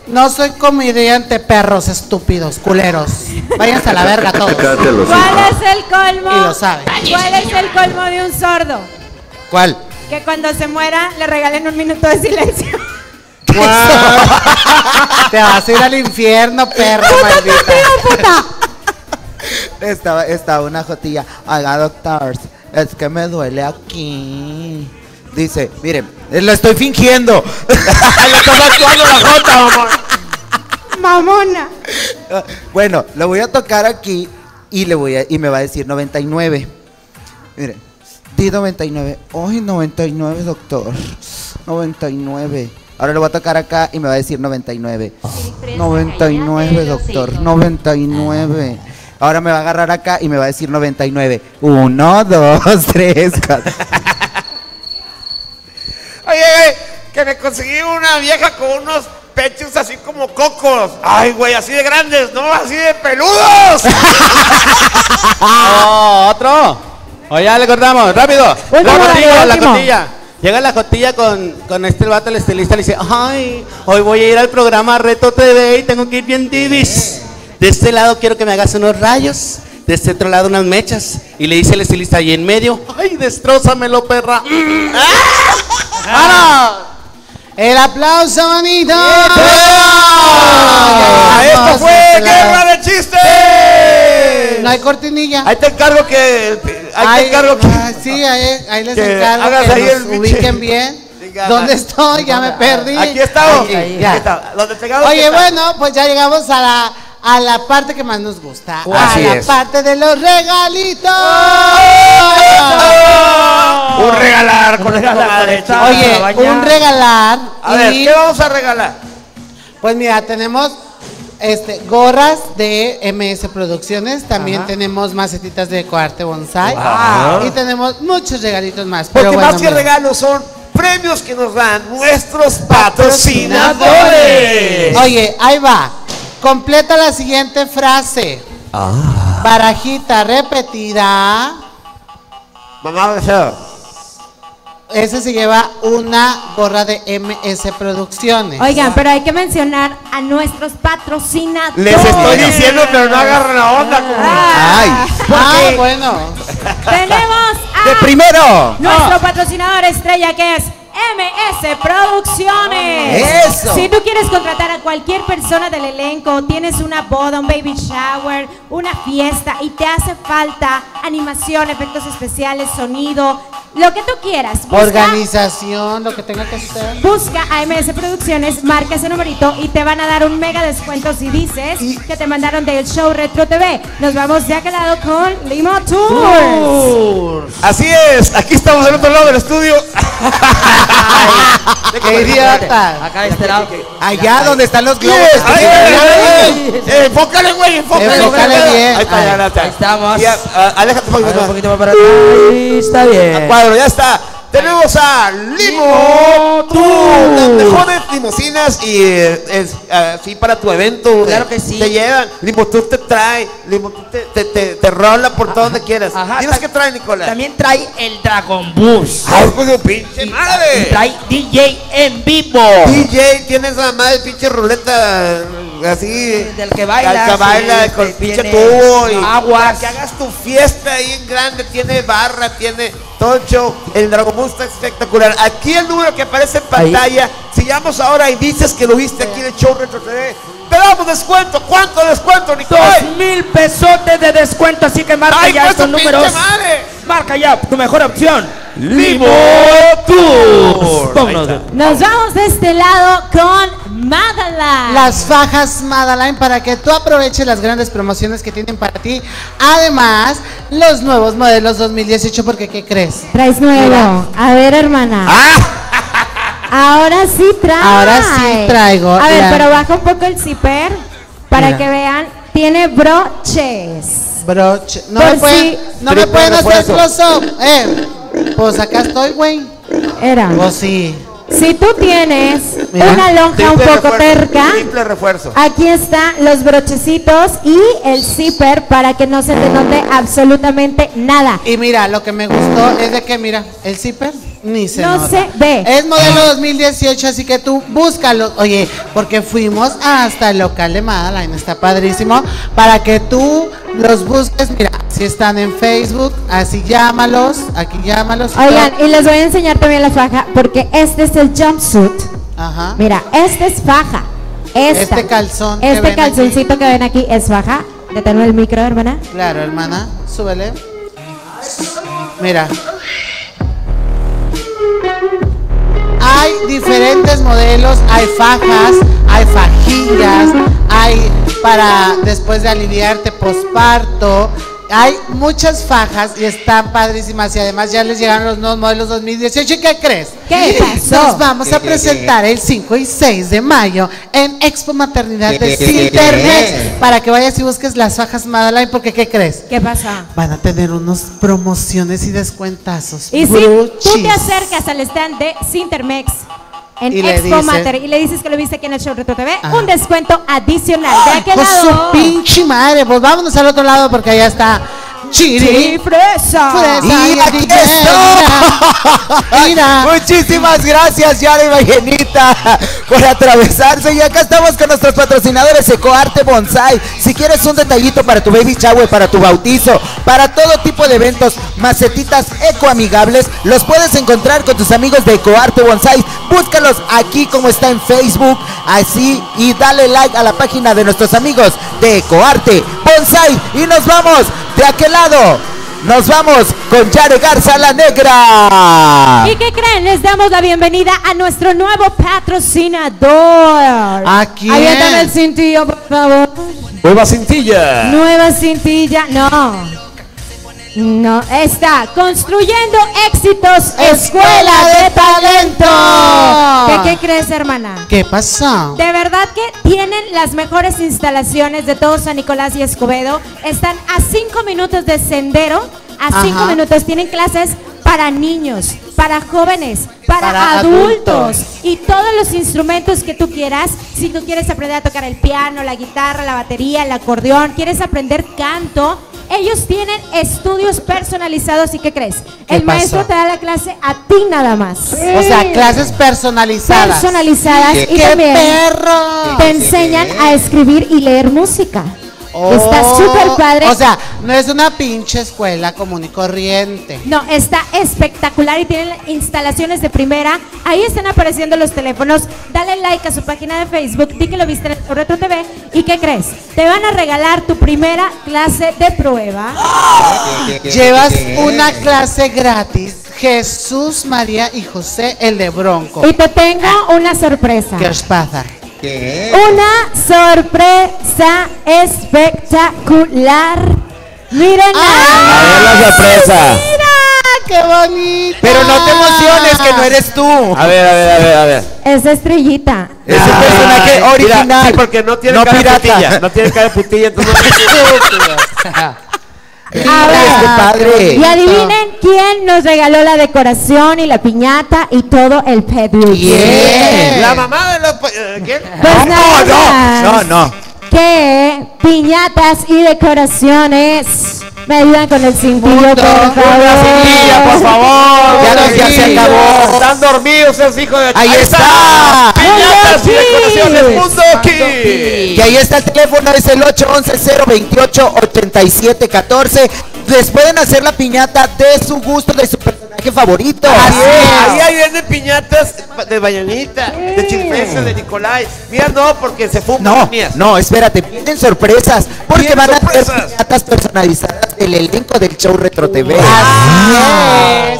No soy comediante, perros estúpidos, culeros. Váyanse a la verga todos. ¿Cuál es el colmo? Y lo sabe. ¿Cuál es el colmo de un sordo? ¿Cuál? Que cuando se muera le regalen un minuto de silencio. Te vas a ir al infierno, perro maldita. Estaba, estaba una jotilla. Haga doctors, es que me duele aquí. Dice, miren, eh, lo estoy fingiendo. Le estás actuando la jota, mamá. Mamona. Bueno, lo voy a tocar aquí y le voy a, y me va a decir 99. Miren, di 99. Ay, 99, doctor. 99. Ahora lo voy a tocar acá y me va a decir 99. 99, doctor. 99. Ahora me va a agarrar acá y me va a decir 99. 1, 2, 3, 4. Oye, que me conseguí una vieja con unos pechos así como cocos. Ay, güey, así de grandes, no, así de peludos. Oh, otro. O ya le cortamos, rápido. La Último, cotilla, la cotilla. Llega la cotilla con, con este vato, el estilista, le dice, ay, hoy voy a ir al programa Reto TV y tengo que ir bien divis. De este lado quiero que me hagas unos rayos, de este otro lado unas mechas. Y le dice el estilista, y en medio, ay, destrózamelo, perra. ¡Ah! El aplauso, bonito. Ah, esto fue Guerra de Chistes. No hay cortinilla. Ahí te encargo que. Ahí te encargo que. ah, sí, ahí, ahí les que encargo hagas que ahí nos el pinche- ubiquen bien. ¿Dónde estoy? Ya me perdí. Aquí estamos. Aquí, ya. aquí está. Oye, que bueno, pues ya llegamos a la, a la parte que más nos gusta. Así a la es. parte de los regalitos. Un regalar con comadre. Oye, un regalar. A ver, y- ¿qué vamos a regalar? Pues mira, tenemos este, gorras de MS Producciones, también tenemos macetitas de Coarte Bonsai y tenemos muchos regalitos más. Porque Pero bueno, más que mira. regalos son premios que nos dan nuestros patrocinadores. Oye, ahí va. Completa la siguiente frase. Ah. Barajita repetida. Mamá deseo. Ese se lleva una gorra de MS Producciones. Oigan, pero hay que mencionar a nuestros patrocinadores. Les estoy diciendo, pero no agarran la onda. como- Ay, Ah, bueno. Tenemos a de primero. nuestro patrocinador estrella que es MS Producciones. Eso. Si tú quieres contratar a cualquier persona del elenco, tienes una boda, un baby shower, una fiesta y te hace falta animación, efectos especiales, sonido, lo que tú quieras. Busca- Organización, lo que tenga que ser. Busca a MS Producciones, marca ese numerito y te van a dar un mega descuento si dices que te mandaron del show Retro TV. Nos vamos de aquel lado con Lima Tours. Así es, aquí estamos al otro lado del estudio. ¡Qué idiota! Acá de este lado. Allá donde están los globos. Ay. Enfócale, güey, enfócale. Enfócale bien. Ahí está. Ahí estamos. Ya, ah, aléjate un poquito un más. poquito más para atrás. Ahí está A bien. Cuadro, ya está. Tenemos a Limo Tour, las mejores limusinas y eh, es así para tu evento. Claro eh, que sí. Te llevan, Limo Tour te trae, Limo Tour te, te, te, te rola por todo donde quieras. Ajá, Tienes ta- que traer, Nicolás. También trae el Dragon Bus. ¡Ay, pues de pinche Y madre! trae DJ en vivo. DJ, tienes más de pinche ruleta así. Del que baila, al que baila sí, con este, pinche tubo y aguas. para que hagas tu fiesta ahí en grande, tiene barra, tiene todo el show. El Dragon Ball está espectacular. Aquí el número que aparece en Ahí. pantalla, si llamas ahora y dices que lo viste aquí en el show Retro TV, te damos descuento. ¿Cuánto descuento, Dos Nicolás? mil pesotes de descuento, así que marca ¡Ay, ya pues, estos números. madre! Marca ya tu mejor opción. Limo Tour. Tours. Vámonos. Nos vamos de este lado con Madala. Las fajas Madeline para que tú aproveches las grandes promociones que tienen para ti. Además, los nuevos modelos 2018, porque ¿qué crees? Traes nuevo. A ver, hermana. Ahora sí trae. Ahora sí traigo A ver, la- pero baja un poco el zipper para Mira. que vean. Tiene broches. Broche. No Por me pueden, si- no me pueden hacer refuerzo. close-up. Eh, pues acá estoy, güey. Era. Pues sí. Si tú tienes Mira. una lonja un poco refuerzo, terca, refuerzo. aquí están los brochecitos y el zipper para que no se te note absolutamente nada. Y mira, lo que me gustó es de que, mira, el zipper ni se No nota. se ve. Es modelo 2018, así que tú búscalo. Oye, porque fuimos hasta el local de Madeline, está padrísimo. Para que tú los busques, mira, si están en Facebook, así llámalos, aquí llámalos. y Oigan, todo. y les voy a enseñar también la faja porque este es el jumpsuit. Ajá. Mira, este es faja. Esta. Este calzón que Este ven calzoncito que ven aquí es faja. Detengo el micro, hermana. Claro, hermana, súbele. Mira. Hay diferentes modelos, hay fajas, hay fajillas, hay para después de aliviarte posparto. Hay muchas fajas y están padrísimas y además ya les llegaron los nuevos modelos 2018. ¿Y qué crees? ¿Qué pasó? Nos vamos a presentar el 5 y 6 de mayo en Expo Maternidad de Internet para que vayas y busques las fajas Madeline porque ¿qué crees? ¿Qué pasa? Van a tener unos promociones y descuentazos. Y si tú te acercas al stand de Cintermex en Y Expo Mater y le dices que lo viste aquí en el show Retro TV, Ajá. un descuento adicional. ¿De aquel Pues su lado? pinche madre, pues vámonos al otro lado porque allá está Chiri. Fresa. Fresa Y aquí mira. Muchísimas gracias, Yara y Vallenita, por atravesarse. Y acá estamos con nuestros patrocinadores Ecoarte Bonsai. Si quieres un detallito para tu baby shower, para tu bautizo, para todo tipo de eventos, macetitas ecoamigables, los puedes encontrar con tus amigos de Ecoarte Bonsai. Búscalos aquí como está en Facebook, así, y dale like a la página de nuestros amigos de Ecoarte Bonsai. Y nos vamos de aquel lado. Nos vamos con Yare Garza la Negra. ¿Y qué creen? Les damos la bienvenida a nuestro nuevo patrocinador. ¿A quién? Aviéntame el cintillo, por favor. Nueva cintilla. Nueva cintilla, no. No, está construyendo éxitos, escuela de talento. ¿Qué, qué crees, hermana? ¿Qué pasó? De verdad que tienen las mejores instalaciones de todo San Nicolás y Escobedo. Están a cinco minutos de sendero. A cinco minutos tienen clases para niños, para jóvenes, para, Para adultos. adultos. y todos los instrumentos que tú quieras. Si tú quieres aprender a tocar el piano, la guitarra, la batería, el acordeón, quieres aprender canto, ellos tienen estudios personalizados. ¿Y qué crees? ¿Qué El maestro te da la clase a ti nada más. O sea, clases personalizadas. personalizadas y ¡Qué también perro! te enseñan a escribir y leer música. Está Oh, súper padre. O sea, no es una pinche escuela común y corriente. no, está espectacular y tienen instalaciones de primera. Ahí están apareciendo los teléfonos. Dale like a su página de Facebook, di que lo viste en Retro TV. ¿Y qué crees? Te van a regalar tu primera clase de prueba. Llevas una clase gratis. Jesús, María y José, el de Bronco. Y te tengo una sorpresa. ¿Qué os pasa? Una sorpresa espectacular. Miren A ver la sorpresa. ¡Qué bonito! Pero no te emociones, que no eres tú. A ver, a ver, a ver, a ver. Es estrellita. Es un personaje Mira, original. sí, porque no tiene no cara pirata. de putilla. No tiene cara de putilla, entonces A ver. Qué padre. Y adivinen quién nos regaló la decoración y la piñata y todo el peluche. Bien. La mamá de los... eh, ¿Quién? Pues nada más No, no. que piñatas y decoraciones me ayudan con el cintillo, por favor. Una silla, por favor. Ya no, ya se acabó. Están dormidos esos hijos de... Ahí está. Piñatas y decoraciones. Mundo Kids. Y ahí está el teléfono, es el 811-028-8714. Les pueden hacer la piñata de su gusto, de su personaje favorito. Ahí, ahí vienen piñatas de Bayanita, de Chilpesa, de Nicolai. Mira, no, porque se fuman No, mías. no, espérate, vienen sorpresas, porque van a tener sorpresas. piñatas personalizadas del elenco del show Retro TV.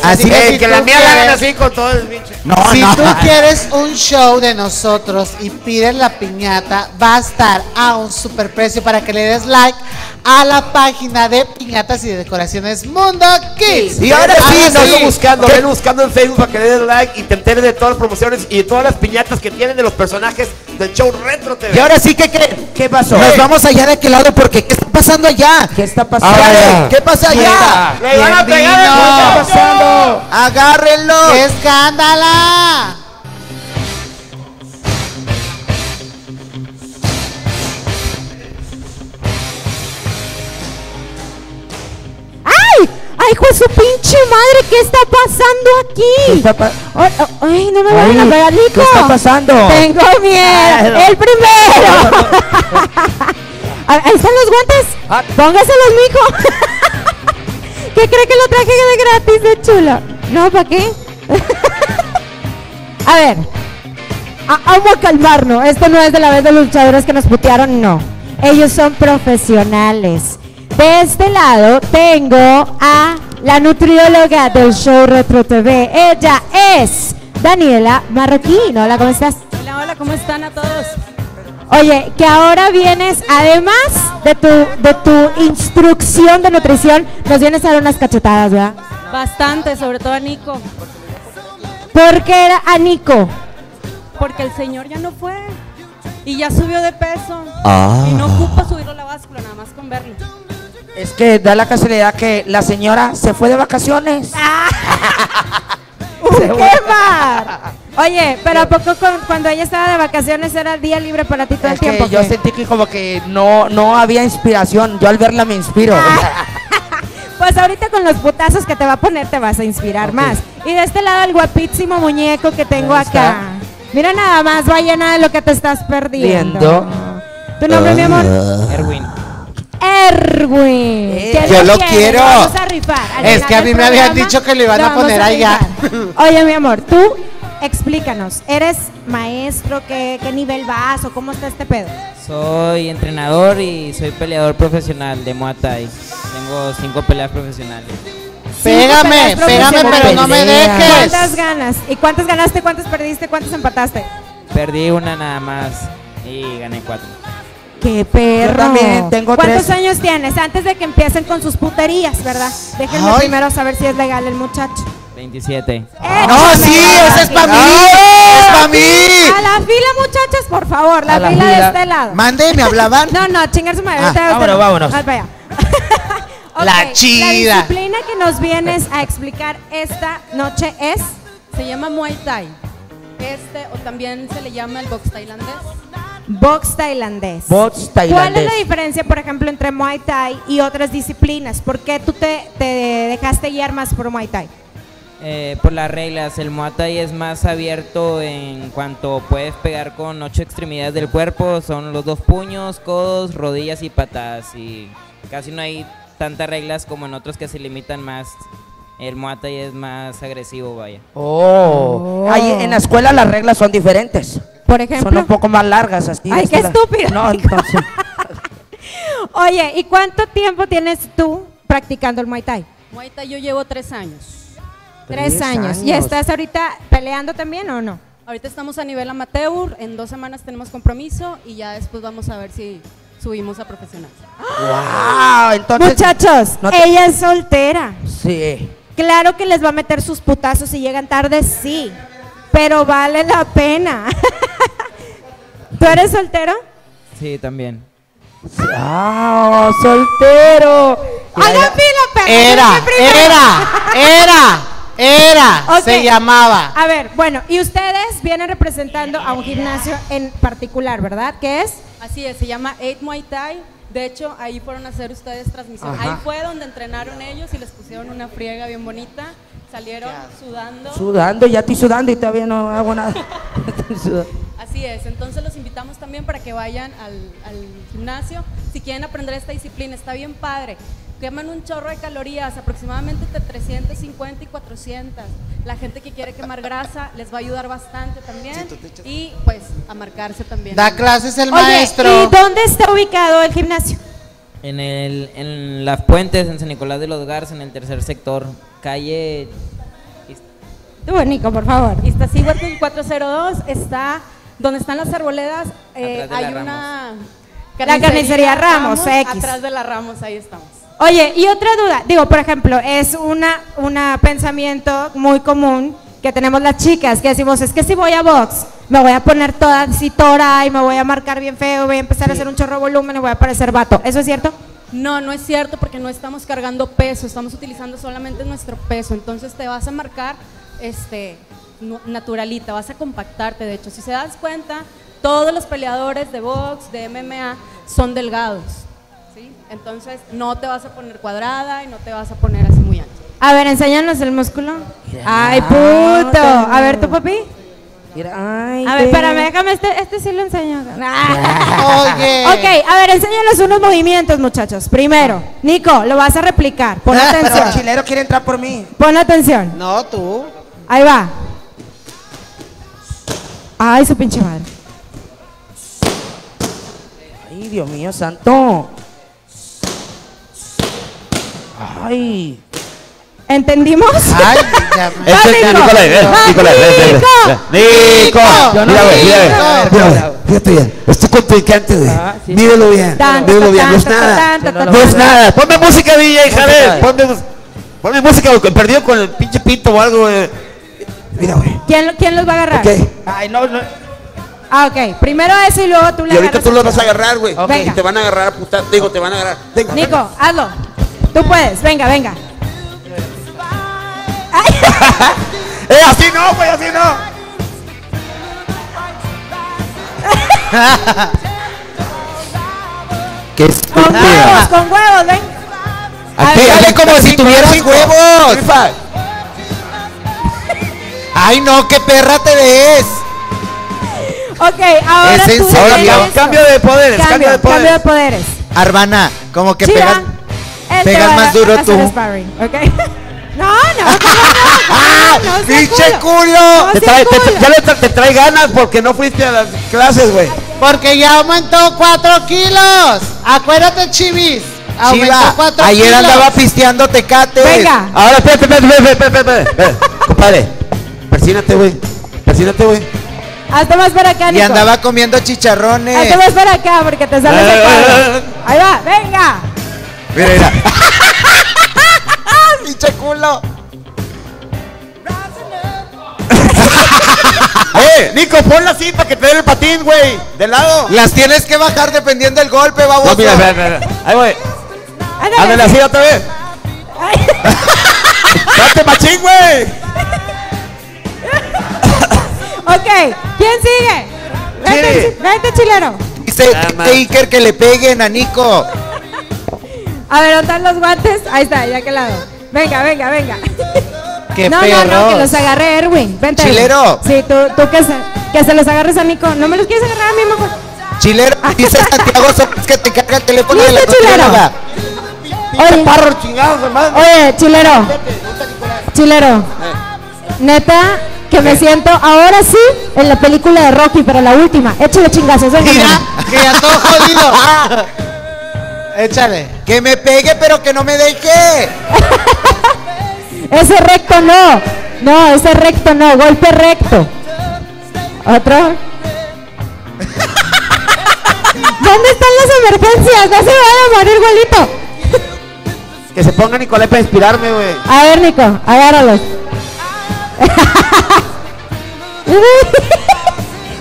Así Eh, es. que la mía la hagan así con todo el bicho. No, Si no. tú quieres un show de nosotros y pides la piñata, va a estar a un superprecio para que le des like a la página de piñatas y decoraciones Mundo Kids. Y ahora sí, no, venlo sí. buscando, ven buscando en Facebook para que le des like y te enteres de todas las promociones y de todas las piñatas que tienen de los personajes del show Retro TV. Y ahora sí, ¿qué creen? ¿Qué pasó? Nos vamos allá de aquel lado porque ¿qué está pasando allá? ¿Qué está pasando? Espérate, ¿Qué pasa allá? Le van a ¿Quién pegar el? ¿Qué está pasando? ¡Agárrenlo! ¡Qué escándala! ¡Ay! ¡Ay, hijo de su pinche madre! ¿Qué está pasando ¿Qué aquí? está pa- Ay, ay, no me vayan a pegar, Nico. ¿Qué está pasando? Tengo miedo. El primero. Ah, Ahí están los guantes. Ah. Póngaselos, mijo. ¿Qué cree que lo traje de gratis de chulo? No, ¿para qué? a ver. a- vamos a calmarnos. Esto no es de la vez de los luchadores que nos putearon, no. Ellos son profesionales. De este lado tengo a la nutrióloga del show Retro TV. Ella es Daniela Marroquín. Hola, ¿cómo estás? Hola, hola, ¿cómo están a todos? Oye, que ahora vienes, además de tu, de tu instrucción de nutrición, nos vienes a dar unas cachetadas, ¿verdad? Bastante, sobre todo a Nico, ¿Por qué era a Nico? porque el señor ya no fue y ya subió de peso Ah. y no ocupa subirlo a la báscula, nada más con verlo. Es que da la casualidad que la señora se fue de vacaciones. Se fue. ¡Quemar! Oye, pero ¿a poco con- cuando ella estaba de vacaciones era el día libre para ti todo el Es que tiempo? yo qué? sentí que como que no, no había inspiración. Yo al verla me inspiro. Pues ahorita con los putazos que te va a poner te vas a inspirar más. Y de este lado el guapísimo muñeco que tengo acá. Mira nada más, vaya nada de lo que te estás perdiendo. Viendo. ¿Tu nombre, mi amor? Erwin. Erwin. Eh, ¿Quién yo lo quiere? quiero. Vamos a rifar. Es que a mí me habían dicho que lo iban a poner allá. Oye, mi amor, tú explícanos. ¿Eres maestro? ¿Qué, ¿Qué nivel vas o cómo está este pedo? Soy entrenador y soy peleador profesional de Muay Thai. Tengo cinco peleas profesionales. Pégame, pégame, pero no me dejes. ¿Cuántas ganas? ¿Y cuántas ganaste? ¿Cuántas perdiste? ¿Cuántas empataste? Perdí una nada más y gané cuatro. ¡Qué perro! Yo también tengo ¿Cuántos tres. años tienes? Antes de que empiecen con sus puterías, ¿verdad? Déjenme Ay. primero saber si es legal el muchacho. 27. No, sí, ese es para mí. Es para mí. A la fila, muchachas, por favor. La, A la fila, de este lado. Mande, ¿me hablaban? No, no, chingar su madre. Ah, vámonos, ahorita- vámonos. Vas para allá. Ok, La chida. La disciplina que nos vienes a explicar esta noche es. Se llama Muay Thai. Este, o también se le llama el box tailandés. Box tailandés. Box ¿Cuál es tailandés. la diferencia, por ejemplo, entre Muay Thai y otras disciplinas? ¿Por qué tú te, te dejaste guiar más por Muay Thai? Eh, por las reglas, el Muay Thai es más abierto en cuanto puedes pegar con ocho extremidades del cuerpo. Son los dos puños, codos, rodillas y patadas. Y casi no hay tantas reglas como en otros que se limitan más. El Muay Thai es más agresivo, vaya. Oh. Oh. Ahí en la escuela las reglas son diferentes. Por Son ejemplo. un poco más largas así. Ay, qué estúpido. No, entonces. Oye, ¿y cuánto tiempo tienes tú practicando el Muay Thai? Muay Thai yo llevo tres años. Tres, Tres años. ¿Y estás ahorita peleando también o no? Ahorita estamos a nivel amateur, en dos semanas tenemos compromiso y ya después vamos a ver si subimos a profesional. wow, entonces. Muchachos, no te- ella es soltera. Sí. Claro que les va a meter sus putazos si llegan tarde, sí. Pero vale la pena. ¿Tú eres soltero? Sí, también. ¡Ah, soltero! ¡Hagan fila, perro! Era, era, era, era, Ok. se llamaba. A ver, bueno, y ustedes vienen representando a un gimnasio en particular, ¿verdad? ¿Qué es? Así es, se llama Eight Muay Thai. De hecho, ahí fueron a hacer ustedes transmisión. Ajá. Ahí fue donde entrenaron ellos y les pusieron una friega bien bonita. Salieron sudando. Sudando, ya estoy sudando y todavía no hago nada. Así es, entonces los invitamos también para que vayan al, al gimnasio. Si quieren aprender esta disciplina, está bien padre. Queman un chorro de calorías, aproximadamente entre 350 y 400. La gente que quiere quemar grasa les va a ayudar bastante también. Y pues a marcarse también. Da clases el Oye, maestro. ¿y dónde está ubicado el gimnasio? En, el, en las puentes, en San Nicolás de los Garza, en el tercer sector, calle... Tú, Nico, por favor. Iztaccíhuatl 402 está donde están las arboledas. eh, hay la una La carnicería Ramos, X. Atrás de la Ramos, ahí estamos. Oye, y otra duda, digo, por ejemplo, es una, una pensamiento muy común que tenemos las chicas, que decimos, es que si voy a box, me voy a poner toda así tora y me voy a marcar bien feo, voy a empezar a hacer un chorro de volumen y voy a parecer vato. ¿Eso es cierto? No, no es cierto porque no estamos cargando peso, estamos utilizando solamente nuestro peso. Entonces te vas a marcar este, naturalita, vas a compactarte. De hecho, si se das cuenta, todos los peleadores de box, de MMA, son delgados. Entonces no te vas a poner cuadrada y no te vas a poner así muy ancha. A ver, enséñanos el músculo. Ay, puto. no. A ver, tu papi. Mira, ay, A ver, ve. espérame, déjame, este, este sí lo enseño. Oye. Ok, a ver, enséñanos unos movimientos, muchachos. Primero, Nico, lo vas a replicar. Pon Ah, pero el atención. chilero quiere entrar por mí. Pon atención. No, tú. Ahí va. Ay, su pinche madre. Ay, Dios mío, santo. Ay. ¿Entendimos? Ay, ya me- Va, Este es Nico. Nicolás. Nico. Nico, Yo no mira, güey, mira, güey. Mira, güey, fíjate bien, estoy contrincante, güey. Ah, sí. Míralo bien, Tan, míralo bien, no es tan, nada. tan, tan, No es tan. nada. Ponme música, DJ. Javier. Ponme, mus- ponme música, güey, perdido con el pinche pito o algo, güey. Mira, güey. ¿Quién, lo- ¿Quién los va a agarrar? Ok. Ay, no, no. Ah, ok. Primero eso y luego tú le Y ahorita agarras tú lo al vas a agarrar, güey. Venga. Y te van a agarrar a puta. Digo, te van a agarrar. Venga. Nico, hazlo. Tú puedes. Venga, venga. Eh, así no, güey, así no. Qué Con huevos, con huevos, ven. Aquí, Dale aquí, como si tuvieras cinco. huevos. Rifa. Ay, no, qué perra te ves. Ok, ahora ¿Es en tú serio? Cambio de poderes, cambio, Cambio, de poderes. cambio de poderes. Arbana, como que Chira, pegas. Él pegas más duro tú. sparring. No, no, ¿cómo no? ¡Ah! No, no sea ¡Pinche culo. Te trae- ya te trae ganas porque no fuiste a las clases, güey. Porque ya aumentó 4 kilos. Acuérdate, chivis. Aumentó Chiva, 4 ayer kilos. andaba pisteando tecates. Venga. Ahora, espérate, espérate, espérate, espérate. Compadre, persínate, güey. Persínate, güey. Hazte más para acá, Y Nico. andaba comiendo chicharrones. Hazte más para acá porque te de cuadro. Ahí va, venga. Mira, mira. ¡Pinche culo! Eh, Nico, ponla así para que te dé el patín, güey. De lado. Las tienes que bajar dependiendo del golpe, baboso. No, mira, mira, mira. Ahí, güey. Ándale. Así otra vez. Date machín, güey. Ok, ¿quién sigue? Vente, vente, chilero. Dice Iker que le peguen a Nico. A ver, ¿dónde están los guantes? Ahí está, ya que lado. Venga, venga, venga. ¡Qué no, no, no, que los agarre Erwin. Vente. Chilero. Sí, tú, tú que, se, que se los agarres a Nico. No me los quieres agarrar a mí, mejor. Chilero, dice Santiago Sopes que te carga el teléfono de la ¿Listo, chilero? Oye, Parro chingados, hermano. oye, chilero. Chilero. Neta, que me siento ahora sí en la película de Rocky, pero la última. Échale chingazos. Mira, que ya todo jodido. Échale. Que me pegue, pero que no me deje. Ese recto no. No, ese recto no. Golpe recto. Otro. ¿Dónde están las emergencias? No se vaya a morir, güelito. Que se ponga Nicolás para inspirarme, güey. A ver, Nico, agárralos.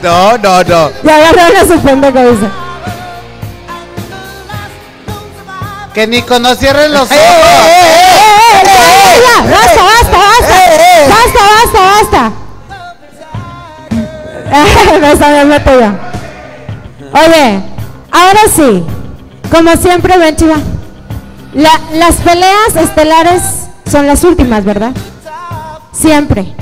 No, no, no. Ya agarraron a su pendejo, dice. Que Nico no cierren los ojos. ¡Eh, ya! ¡Basta, basta, basta! ¡Basta, basta, basta! Meto yo. Oye, ahora sí, como siempre, ven, chiva. La- las peleas estelares son las últimas, ¿verdad? Siempre.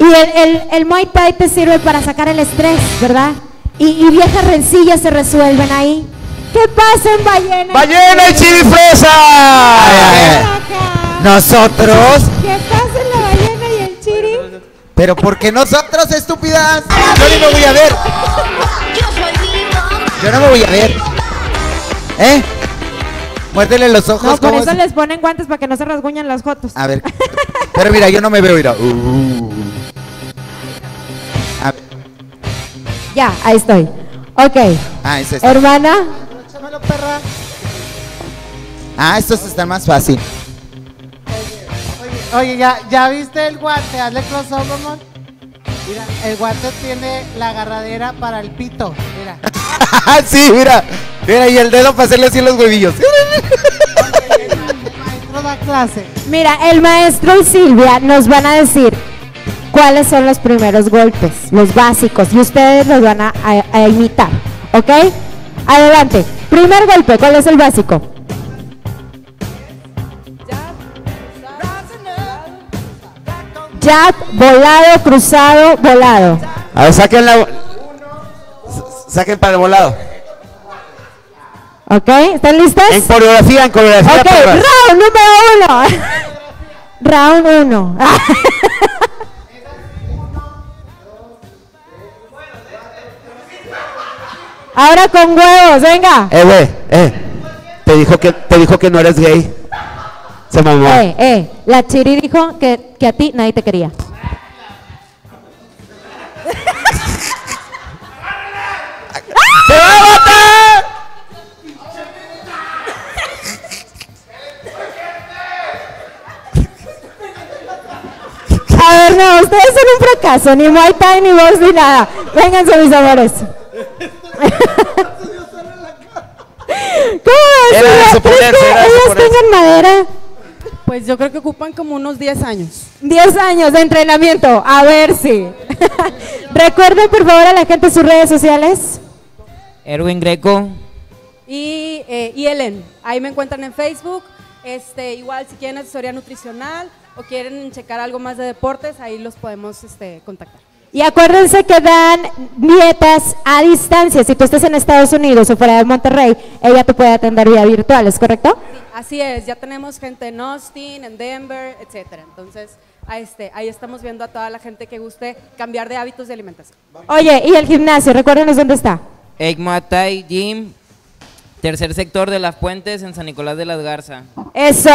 Y el, el, el Muay Thai te sirve para sacar el estrés, ¿verdad? Y, y viejas rencillas se resuelven ahí. ¿Qué pasa en Ballena? ¡Ballena y chirifresa! Nosotros. ¿Qué pasa en la ballena y el chiri? Pero ¿por qué nosotros, estúpidas? Yo ni me voy a ver. Yo no me voy a ver. ¿Eh? Muérdele los ojos. No, por ¿cómo eso se- les ponen guantes para que no se rasguñen las fotos. A ver. Pero mira, yo no me veo, mira. Uh. A ver. Ya, ahí estoy. Ok. Ah, ese está. Ah, estos están más fácil. Oye, ¿ya, ¿ya viste el guante? Hazle close up, amor. Mira, el guante tiene la agarradera para el pito. Mira. sí, mira. Mira, y el dedo para hacerle así los huevillos. Maestro da clase. mira, el maestro y Silvia nos van a decir cuáles son los primeros golpes, los básicos, y ustedes los van a, a- a imitar, ¿ok? Adelante. Primer golpe, ¿cuál es el básico? Jab, volado, cruzado, volado. A ver, saquen la. Saquen para el volado. ¿Ok? ¿Están listos? En coreografía, en coreografía. Ok, round número uno. round uno. Ahora con huevos, venga. Eh, güey, eh. Te dijo que, te dijo que no eres gay. Se mamó. Eh, eh, la chiri dijo que, que a ti nadie te quería. ¡Se va a matar! A ver, no, ustedes son un fracaso, ni Muay Thai, ni voz, ni nada. Vénganse, mis amores. ¿Cómo? Era de suponerse, ¿Crees que era de ellas suponerse. tengan madera? Pues yo creo que ocupan como unos 10 años. 10 años de entrenamiento, a ver si. Recuerden por favor a la gente sus redes sociales. Erwin Greco. Y, eh, y Ellen, ahí me encuentran en Facebook. Este, igual si quieren asesoría nutricional o quieren checar algo más de deportes, ahí los podemos este, contactar. Y acuérdense que dan dietas a distancia. Si tú estás en Estados Unidos o fuera de Monterrey, ella te puede atender vía virtual, ¿es correcto? Así es, ya tenemos gente en Austin, en Denver, etcétera. Entonces, a este, ahí estamos viendo a toda la gente que guste cambiar de hábitos de alimentación. Oye, y el gimnasio, recuérdenos dónde está. Egg Gym. Tercer sector de las puentes en San Nicolás de las Garza. Eso.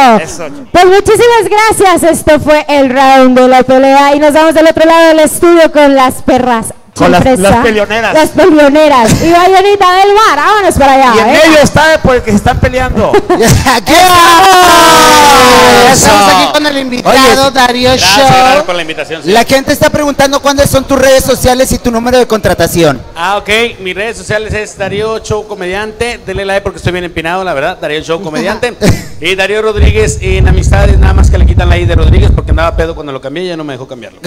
Pues muchísimas gracias. Esto fue el round de la pelea y nos vamos del otro lado del estudio con las perras. Con las- las peleoneras. Las peleoneras. Y Bayonita del Mar. Vámonos para allá. Y en venga. medio está por el que se están peleando. ¡Aquí estamos aquí con el invitado Oye, Darío Gracias, Show. gracias por la invitación. sí. La gente está preguntando cuáles son tus redes sociales y tu número de contratación. Ah, ok. Mis redes sociales es Darío Show Comediante. Denle like porque estoy bien empinado, la verdad. Darío Show Comediante. y Darío Rodríguez en Amistades. Nada más que le quitan la I de Rodríguez porque andaba pedo cuando lo cambié y ya no me dejó cambiarlo.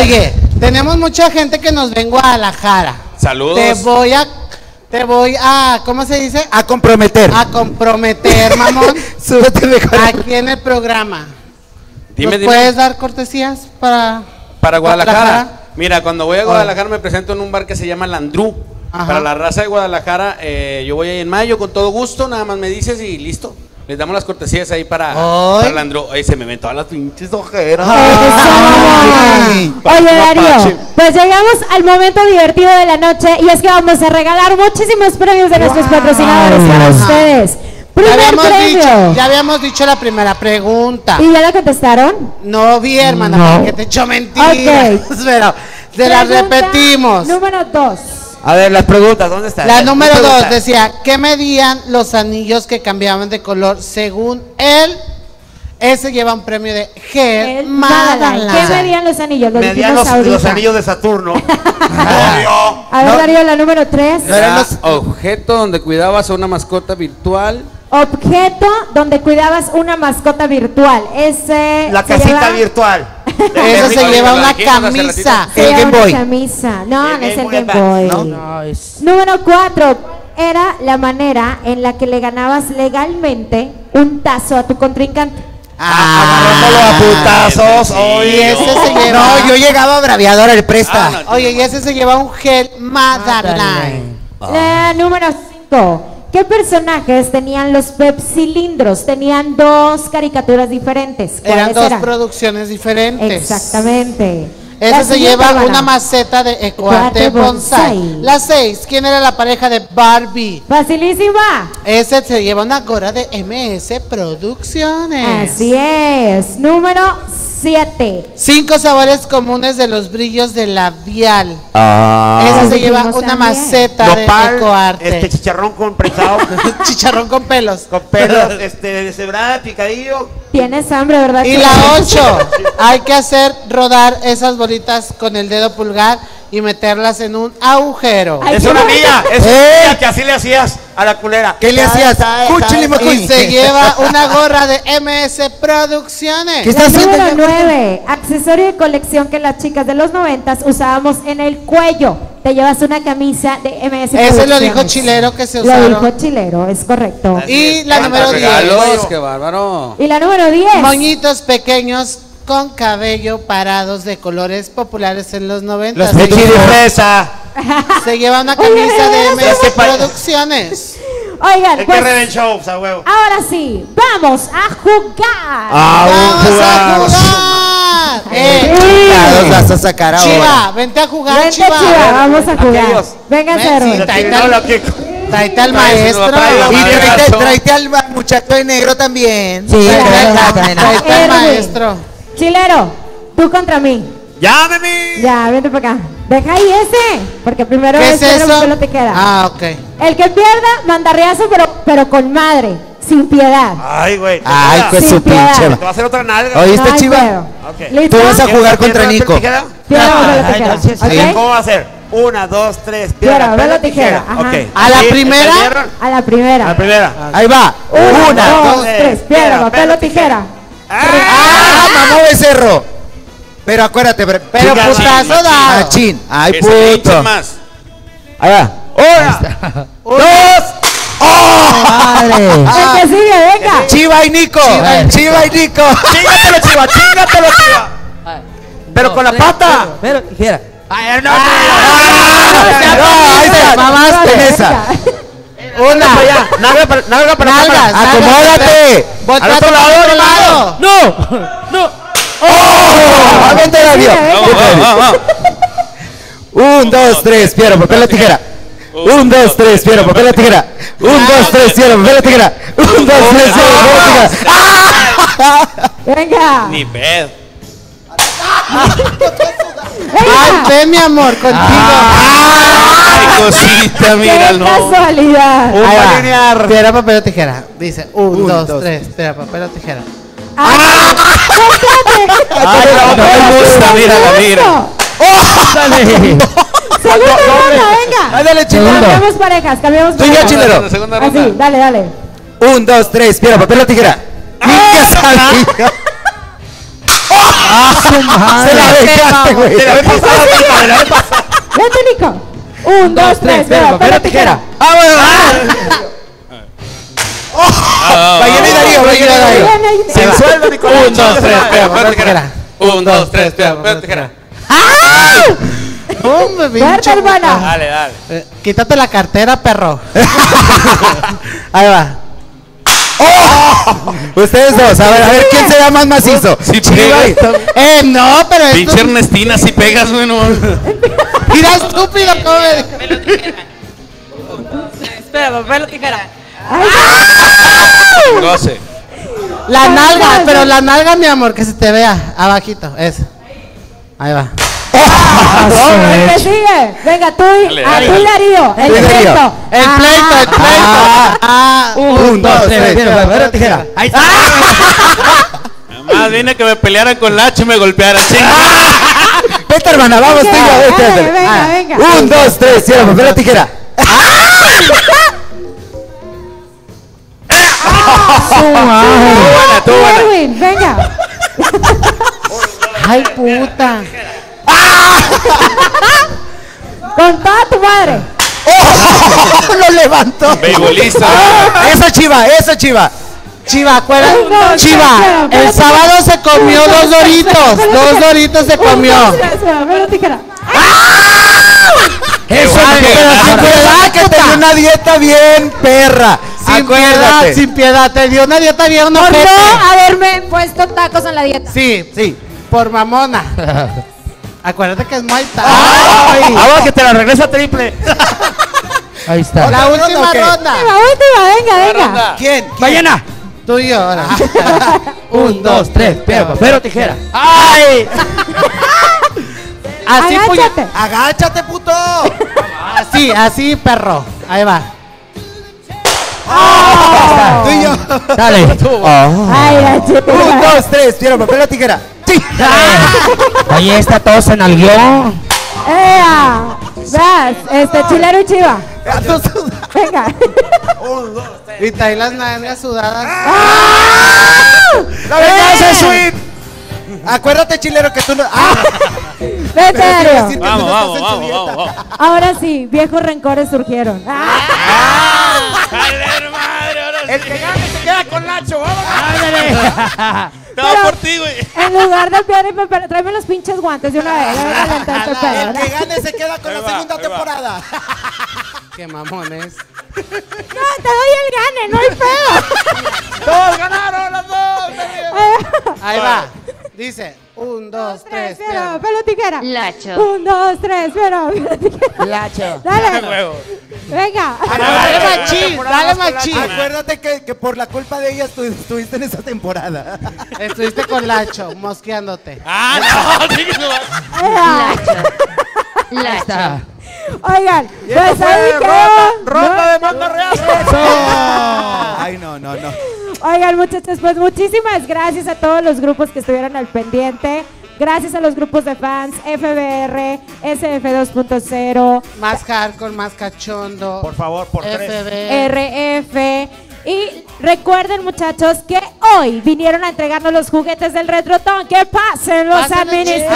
Oye, tenemos mucha gente que nos ve en Guadalajara. Saludos. Te voy a, te voy a, ¿cómo se dice? A comprometer. A comprometer, mamón. Súbete mejor. Aquí en el programa. Dime, ¿Nos dime. puedes dar cortesías para Para Guadalajara. Mira, cuando voy a Guadalajara me presento en un bar que se llama Landru. Ajá. Para la raza de Guadalajara, eh, yo voy ahí en mayo con todo gusto, nada más me dices y listo. Les damos las cortesías ahí para, para Landru. Ahí se me ven todas las pinches ojeras. Ay. Oye, Darío, pues llegamos al momento divertido de la noche y es que vamos a regalar muchísimos premios de nuestros patrocinadores para Ajá. ustedes. Ya Primer habíamos, premio. dicho, ya habíamos dicho la primera pregunta. ¿Y ya la contestaron? No vi, hermana, No. porque te echó mentiras. Ok. Pero te la repetimos. Número dos. A ver, las preguntas, ¿dónde están? La número dos decía, ¿qué medían los anillos que cambiaban de color según él? Ese lleva un premio de Madeline. ¿Qué medían los anillos? Los Medían los anillos de Saturno. A ver, Darío, la número 3. Era objeto donde cuidabas a una mascota virtual. Objeto donde cuidabas una mascota virtual. Ese La casita lleva- virtual. Eso se lleva una camisa. se lleva una camisa. No, no es el Game Boy. Número 4. Era la manera en la que le ganabas legalmente un tazo a tu contrincante. Agarrándolo a putazos. Y ese se lleva. No, yo llegaba braviador el presta. Oye, y ese se lleva un gel Madeline. La número 5. ¿Qué personajes tenían los pepsilindros? Tenían dos caricaturas diferentes. Eran ¿Cuáles dos eran? producciones diferentes. Exactamente. Ese La se lleva una maceta de Ecoarte Bonsai. Bonsai. La 6. ¿Quién era la pareja de Barbie? Facilísima. Ese se lleva una gorra de MS Producciones. Así es. Número 7. Cinco sabores comunes de los brillos de labial. Ah. Ese se lleva una también. maceta Nopal, de Ecoarte. este chicharrón con prensado. chicharrón con pelos. Con pelos, este, deshebrada, picadillo. Tienes hambre, ¿verdad? Y la 8. Hay que hacer rodar esas bolitas con el dedo pulgar y meterlas en un agujero. Ay, es una niña, es una ¡Eh! niña que así le hacías a la culera. ¿Qué le hacías? macuy. Y se lleva una gorra de MS Producciones. ¿Qué La está haciendo? número 9. Accesorio de colección que las chicas de los noventas usábamos en el cuello. Te llevas una camisa de MS Ese lo dijo Producciones. Chilero que se Lo usaron. dijo Chilero, es correcto. Y la ¿Cuántos número 10. regalos? ¡Qué bárbaro! Y la número 10. Moñitos pequeños con cabello parados de colores populares en los 90. Los se, lleva, se lleva una camisa de ¿de MS veras? Producciones. Oigan, pues, que Shows, a huevo. ahora sí, vamos a jugar. ¡Vamos a jugar! ¡Eh! Los vas a sacar ahora. Chiva, vente a jugar, Vente, Chiva. Chiva, vamos a jugar. Venga, Ven, Cero. sí, tráete al- maestro. Y tráete, al muchacho de negro también. Sí, Tráete al- maestro. Chilero, tú contra mí. ¡Llámeme! Ya, vente para acá. Deja ahí ese, porque primero ¿Qué es eso? papel o tijera. Ah, ok. El que pierda, mandarriazo, pero, pero con madre, sin piedad. Ay, güey. Ay, Te pues Sin su piedad. pinche. va a hacer otra nalga. Oye, ¿Oíste, No Chiva? pedo. Ok. ¿Listo? Tú vas a jugar contra ¿Piedra, Nico. tijera? Piedra, papel o tijera. no, sí, sí. ¿Ok? ¿Cómo va a ser? Una, dos, tres, Piedra, piedra, papel o tijera. tijera. Ajá. Ok. ¿A la primera? A la primera. A la primera. Ahí va. Una, Una, dos, dos. tres. Piedra, papel o tijera. ¡Ah, mamá becerro! Pero acuérdate, pero, Pero Chica, putazo dado. Machín. Ay, Que se puto. más. Ahí va. Una. ¡Dos! ¡Oh! Madre. El que sigue, venga. Chiva y Nico. Chiva y Nico. Chingatelo, chiva, chingatelo, chiva. Pero con la pata. Pero, tijera. Ay, no, No, ahí está. Mamaste en esa. Una. para allá. Nalga para, nalga para Nalgas, cámara. nalgas. Acomódate. Al otro lado, el otro al otro lado. ¡No! ¡No! ¡Oh! Vamos, vamos, vamos. Un, dos, tres, piedra, papel o tijera. Un, dos, tres, piedra, papel o tijera. Un, dos, tres, piedra, papel o tijera. Un, dos, tres, piedra, papel o tijera. Venga. Ni pedo. Ay, ven, mi amor, contigo. Ay, cosita, Qué mira, no. casualidad. Ahí va alinear. Piedra, papel o tijera. Dice, un, Un, dos, dos. tres. Piedra, papel o tijera. Ay, la otra me gusta, mírala, mira. Segunda ronda, venga. Ándale. Cambiamos parejas, cambiamos Tú y yo, parejas. chilero. Segunda Así, ronda. dale, dale. Un, dos, tres, piedra, papel o tijera. ¡Qué Se la dejaste, güey. Te la había pasado, pipa, te la había pasado. Vente, Nico. Un, dos, tres, piedra, papel o tijera. Vaya Darío, vaya Darío. Sin sueldo, Nicolás. Un, dos, tres, piedra, papel, tijera. tijera. Un, dos, tres, piedra, papel, tijera. Hombre, Fuerte, pinche hermana. Dale, dale. Eh, Quítate la cartera, perro. Ahí va. Ustedes dos, a ver, a ver, ¿quién se da más macizo? Si pegas. Eh, no, pero esto Pinche Ernestina, si pegas, güey, no. Mira, estúpido, ¿cómo me- Espera, papel o tijera. Goce. La nalga, pero la nalga, mi amor, que se te vea abajito. Eso. Ahí va. El que sigue. Venga, tú y, Dale, ah, dale. tú y Darío. El Darío. pleito. El pleito, el pleito. Ah, Un, dos, tres, papel, tijera. Ahí está. Que me pelearan con Lacho y me golpearan. Vete, hermana, vamos tú Dale, vete. venga, Ah, venga. Un, dos, tres, piedra, papel, tijera. Ah, tú buena. Erwin, venga. Ay, puta. Con toda tu madre. Lo levantó. Beisbolista. Eso, Chiva, eso, Chiva. Chiva, acuérdate. Chiva, el sábado se comió dos doritos. Dos doritos se comió. Tijera. Eso, piedad que te dio una dieta bien perra. Sin piedad, Acuérdate. sin piedad. Te dio una dieta bien Por ojete. no haberme puesto tacos en la dieta. Sí, Sí. por mamona. Acuérdate que es Muay Thai. Vamos que te la regresa triple. Ahí está. La ¿Otra última ronda. La última, venga, venga. ¿Quién? ¿Quién? Ballena. Tú y yo ahora. Un, dos, tres, piedra, papel o tijera. ¡Ay! Así, Agáchate. ¡Agáchate, puto! Así, así, perro. Ahí va. Tú y yo. Dale. Oh. Ay. Un, dos, tres, piedra, papel o tijera. ¡Sí! Oye, esta todo se nalgueó. ¡Ea! Vas, este chilero y chiva. Venga. Y trae las nalgas sudadas. ¡La venganza es sweet! Acuérdate, chilero, que tú no. ¡Ah! Vete, Darío. Vamos, vamos, vamos, vamos, vamos. Ahora sí, viejos rencores surgieron. Ah, sí. El que gane se queda con Nacho. Vamos. Todo Pero- por ti, güey. En lugar de piedra y papel, tráeme los pinches guantes de una vez. El que gane se queda con Ahí la va, segunda va. temporada. Qué mamones. No, te doy el gane, no hay pedo. Todos ganaron los dos. Ahí va. Dice, un, dos, tres, Pero, pierna. pelo tijera. Lacho. Un, dos, tres, pero, pelo tijera. Lacho. Dale, venga. Dale machín, dale machín. Acuérdate que, que por la culpa de ellas tú estuviste en esa temporada. Estuviste con Lacho, mosqueándote. Ah, no, sí que no va. Ea. Lacho. Oigan, pues ahí ronda, quedó. ronda de mando real. Ay, no, no, no. Oigan, muchachos, pues muchísimas gracias a todos los grupos que estuvieron al pendiente. Gracias a los grupos de fans FBR, SF 2.0, Más hardcore, más cachondo. Por favor, por tres. RF. Y recuerden, muchachos, que hoy vinieron a entregarnos los juguetes del Retrotón. ¡Que pasen los administradores!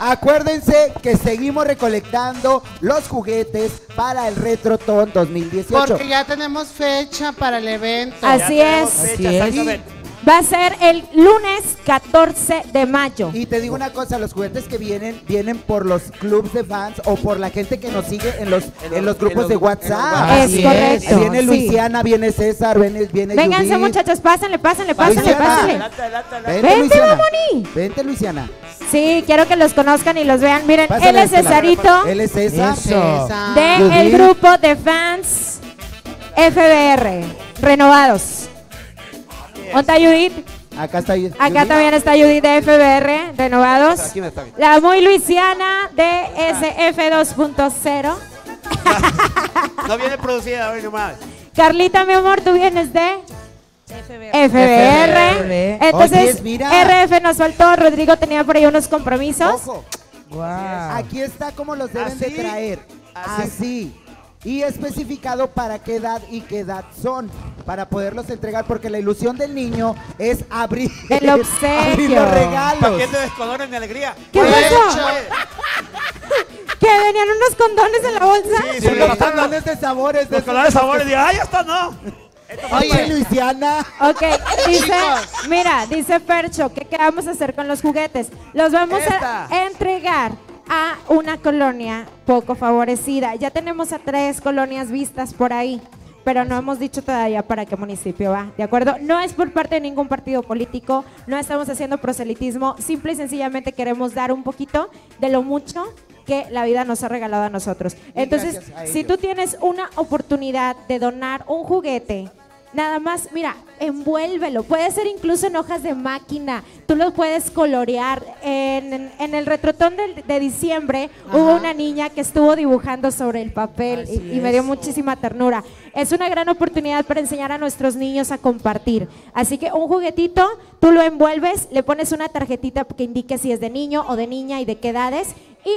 Acuérdense que seguimos recolectando los juguetes para el Retrotón 2018. Porque ya tenemos fecha para el evento. Así es. Así es. Va a ser el lunes 14 de mayo. Y te digo una cosa, los juguetes que vienen, vienen por los clubs de fans o por la gente que nos sigue en los, en los grupos de WhatsApp. Es Así correcto. Viene sí. Luisiana, viene César, viene, viene Vénganse, Judith. muchachos, pásenle, pásenle, pásenle, Luisiana. pásenle. Vente, Vente, Luisiana. mamoni. Vente, Luisiana. Sí, quiero que los conozcan y los vean. Miren, Pásale, él es Estela. Cesarito Él es César. De Judith. el grupo de fans FBR, renovados. ¿Dónde está Judith? Acá está Judith. Acá también está Judith de FBR, renovados. Aquí me está bien. La muy Luisiana de SF 2.0. No viene producida hoy nomás. Carlita, mi amor, tú vienes de FBR. FBR. Entonces. RF nos faltó. Rodrigo tenía por ahí unos compromisos. Ojo, Wow. aquí está como los deben de ¿Así? traer. Así. Y especificado para qué edad y qué edad son. Para poderlos entregar, porque la ilusión del niño es abrir, El obsequio. abrir los regalos. Paquete de colores mi alegría. ¿Qué De pasó? Que venían unos condones en la bolsa. Sí, sí, los condones de sabores. de Los colores sabores. Digo, ay, ya está, no. Oye, Luisiana. Ok, dice, mira, dice Fercho, ¿qué, ¿qué vamos a hacer con los juguetes? Los vamos Esta. a entregar a una colonia poco favorecida. Ya tenemos a tres colonias vistas por ahí, pero no hemos dicho todavía para qué municipio va, ¿de acuerdo? No es por parte de ningún partido político, no estamos haciendo proselitismo, simple y sencillamente queremos dar un poquito de lo mucho que la vida nos ha regalado a nosotros. Entonces, a si tú tienes una oportunidad de donar un juguete, Nada más, mira, envuélvelo. Puede ser incluso en hojas de máquina. Tú lo puedes colorear. En, en el retrotón de, diciembre hubo una niña que estuvo dibujando sobre el papel y, y me dio muchísima ternura. Es una gran oportunidad para enseñar a nuestros niños a compartir. Así que un juguetito, tú lo envuelves, le pones una tarjetita que indique si es de niño o de niña y de qué edades y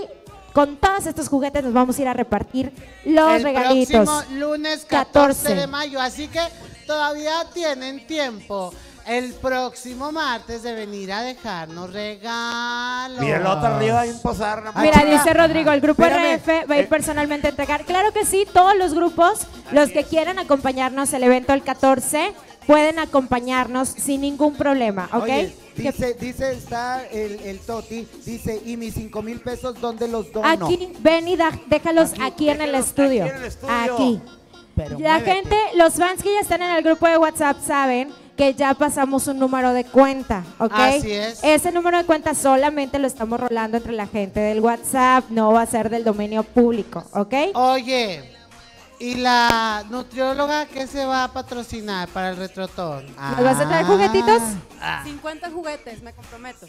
con todos estos juguetes nos vamos a ir a repartir los el regalitos. próximo lunes 14, 14. de mayo, así que todavía tienen tiempo el próximo martes de venir a dejarnos regalos. Mira el otro arriba hay un posar. nada más. Mira, dice Rodrigo, el grupo Espérame. RF va a ir Eh. personalmente a entregar. Claro que sí, todos los grupos, los que quieran acompañarnos al evento el 14, pueden acompañarnos sin ningún problema, ¿ok? Oye, dice, dice, está el, el Toti, dice, y mis cinco mil pesos, ¿dónde los dono? Aquí, ven y da- déjalos aquí, en el estudio. en el estudio. Aquí. Pero La muévete. gente, los fans que ya están en el grupo de WhatsApp saben que ya pasamos un número de cuenta, ¿ok? Así es. Ese número de cuenta solamente lo estamos rolando entre la gente del WhatsApp, no va a ser del dominio público, ¿ok? Oye, ¿y la nutrióloga qué se va a patrocinar para el retrotón? ¿Nos vas a traer juguetitos? 50 juguetes, me comprometo.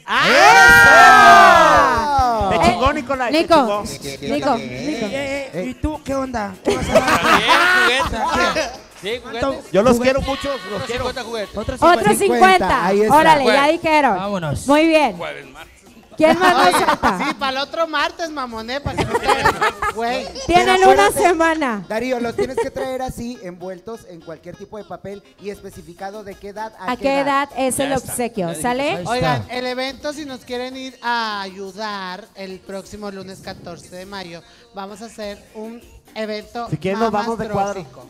¡Ah! De chingón, Nicolás. de Nico, chingón. Nico, Eh, ¿Y tú qué onda? Sí, juguetes. Yo los quiero mucho, los quiero. Otros Otros 50. ahí está. Órale, ya Jueves. dijeron. Vámonos. Muy bien. ¿Quién Oye, falta? Sí, para el otro martes, mamoné, para que no te güey. Tienen Pero una acuérdate, semana. Darío, los tienes que traer así, envueltos en cualquier tipo de papel y especificado de qué edad a, ¿A qué edad es el Ya está, obsequio? ya ¿Sale? Oigan, el evento, si nos quieren ir a ayudar el próximo lunes 14 de mayo, vamos a hacer un evento Si quieren, nos vamos de cuadro. mamastrófico.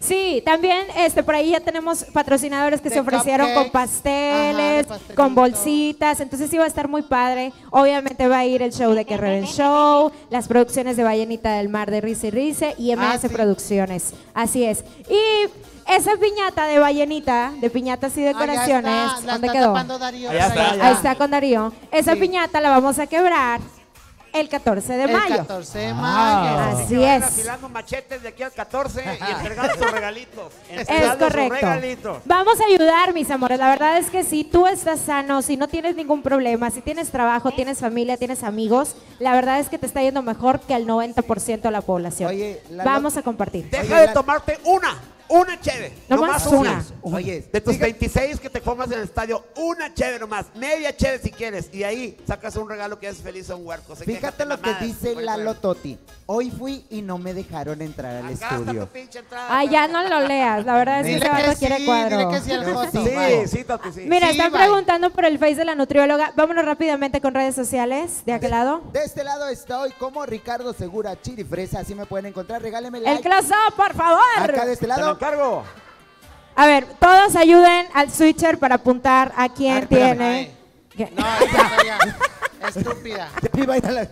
Sí, también este por ahí ya tenemos patrocinadores que De se ofrecieron con pasteles, Ajá, con bolsitas, entonces sí va a estar muy padre. Obviamente va a ir el show de Guerrero Show, las producciones de Ballenita del Mar de Rice y Rice y MS Ah, sí. Producciones. Así es. Y esa piñata de Ballenita, de piñatas y decoraciones, Ah, ya está, ¿dónde está quedó? Darío. Allá está, Ahí está con Darío. Esa Sí. piñata la vamos a quebrar el 14 de El mayo. 14 de Ah. mayo. Así Que es. afilando machetes de aquí al 14 y entregando sus regalitos. Es sus correcto. regalitos. Vamos a ayudar, mis amores. La verdad es que si tú estás sano, si no tienes ningún problema, si tienes trabajo, tienes familia, tienes amigos, la verdad es que te está yendo mejor que al 90% de la población. Oye, la Vamos a compartir. Deja Oye, de la- tomarte una, una cheve. Nomás nomás una. Oye, De tus diga- 26 que te comas en el estadio, una cheve nomás, media cheve si quieres. Y ahí sacas un regalo que es feliz a un huerco. Se Fíjate lo que dice Lalo. Toti. Hoy fui y no me dejaron entrar al Acá está tu estudio. pinche entrada. Ay, ya no lo leas. La verdad es que ese quiere sí, cuadro. dile que sí al Joto. Sí, sí, Toti, sí. Mira, Sí, están bye. preguntando por el Face de la nutrióloga. Vámonos rápidamente con redes sociales. ¿De aquel lado? De este lado estoy como Ricardo Segura Chirifresa, así me pueden encontrar. Regálenme El like. close-up, por favor. Acá de este Te lo encargo. A ver, todos ayuden al switcher para apuntar a quién A ver, espérame. tiene. ¿Qué? No, esa ya. Estúpida.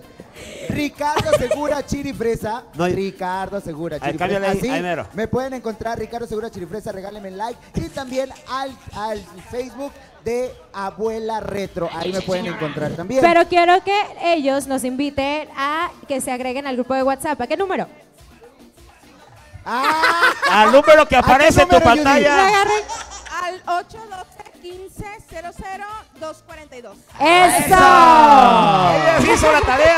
Ricardo Segura Chirifresa. No, Ricardo Segura Chirifresa. ahí, Así me pueden encontrar Ricardo Segura Chirifresa, regálenme like. Y también al, al Facebook de Abuela Retro. Ahí me pueden encontrar también. Pero quiero que ellos nos inviten a que se agreguen al grupo de WhatsApp. ¿A qué número? Ah, Al número que aparece en tu pantalla. Al 812 15 00 242. ¡Eso! Ella sí hizo la tarea.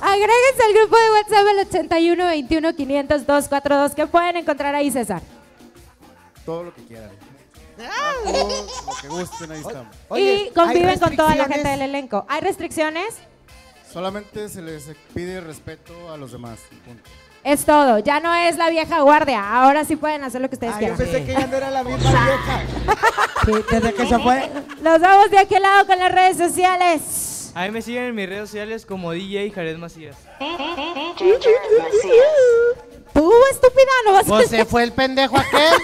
Agréguense al grupo de WhatsApp al 81 21 500 242 que pueden encontrar ahí, César. Todo lo que quieran. Todo lo que gusten, ahí estamos. Oye, y conviven ¿hay con toda la gente del elenco. ¿Hay restricciones? Solamente se les pide respeto a los demás. punto. Es todo. Ya no es la vieja guardia. Ahora sí pueden hacer lo que ustedes Ah, yo quieran. pensé que ya no era la misma vieja. Sí, desde que se fue. Nos vamos de aquel lado con las redes sociales. A mí me siguen en mis redes sociales como DJ Jared Macías. Tú, estúpida, no vas a Pues se fue el pendejo aquel.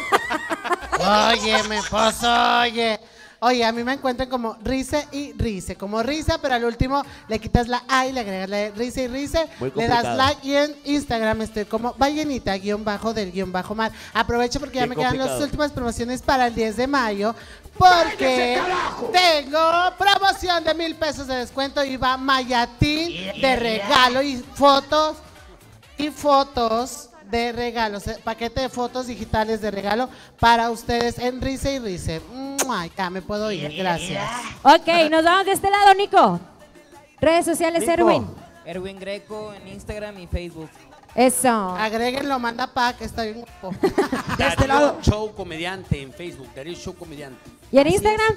Óyeme, pues oye. Oye, a mí me encuentran como Rice y Rice. Como Risa, pero al último le quitas la A y le agregas la Rice y Rice. Le das like y en Instagram estoy como ballenita guion bajo del guion bajo mar. Aprovecho porque ya me quedan las últimas promociones para el 10 de mayo. Porque tengo promoción de mil pesos de descuento y va Mayatín de regalo y fotos y fotos de regalos, eh, paquete de fotos digitales de regalo para ustedes en Rice y Rice. Ya me puedo ir, gracias. Ok, nos vamos de este lado, Nico. Redes sociales, Nico. Erwin. Erwin Greco en Instagram y Facebook. Eso. Agréguenlo, manda pa, que está bien guapo. Darío Show Comediante en Facebook. Darío Show Comediante. ¿Y en Instagram?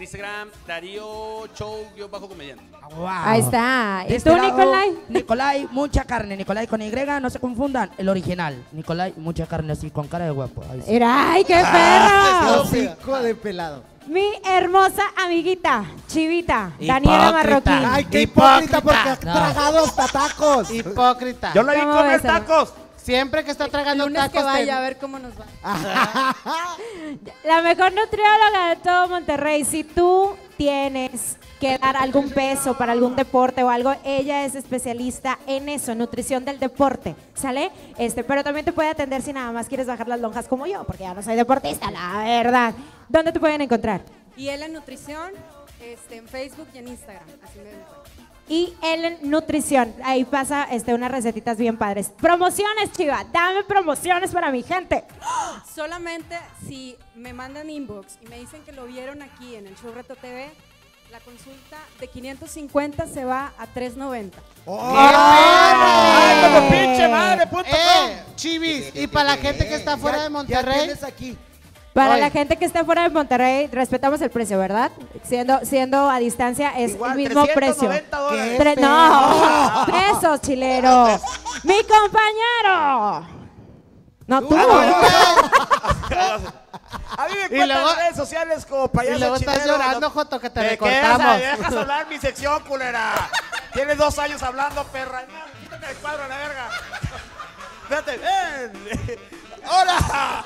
En Instagram, Darío Show-Comediante. Ahí está. ¿Y este tú, lado, Nicolai? Nicolai, mucha carne. Nicolai con Y, no se confundan. El original. Nicolai, mucha carne así, con cara de guapo. Ahí sí. Mira, ¡ay, qué Ah, perro! Hocico de pelado. Mi hermosa amiguita, Chivita, Daniela Marroquín. Ay, qué hipócrita, porque has No. tragado hasta tacos. Hipócrita. Yo la vi ¿Cómo comer tacos. Siempre que está tragando lunes tacos. que vaya a ver cómo nos va. La mejor nutrióloga de todo Monterrey. Si tú tienes que dar algún peso para algún deporte o algo, ella es especialista en eso, nutrición del deporte, ¿sale? Este, pero también te puede atender si nada más quieres bajar las lonjas como yo, porque ya no soy deportista, la verdad. ¿Dónde te pueden encontrar? Y él en nutrición, este, en Facebook y en Instagram. Así me encuentro. Y Ellen Nutrición, ahí pasa este, unas recetitas bien padres. Promociones, chiva, dame promociones para mi gente. Solamente si me mandan inbox y me dicen que lo vieron aquí en el show Reto TV, la consulta de 550 se va a 390. ¡Ay, como pinche madre, punto Eh, Chivis, y para la gente que está fuera de Monterrey. aquí. Para Oye. la gente que está fuera de Monterrey, respetamos el precio, ¿verdad? Siendo, siendo a distancia es el mismo precio. 390 dólares. Tre- no, pesos, chilero. Mi compañero. No, tú. A mí me luego- en redes sociales como payaso y luego estás chileno, llorando, ¿no? Joto, que te ¿De qué recortamos. dejas hablar mi sección, culera. Tienes dos años hablando, perra. No, quítate el cuadro a la verga. Vete, ven. ¡Hola!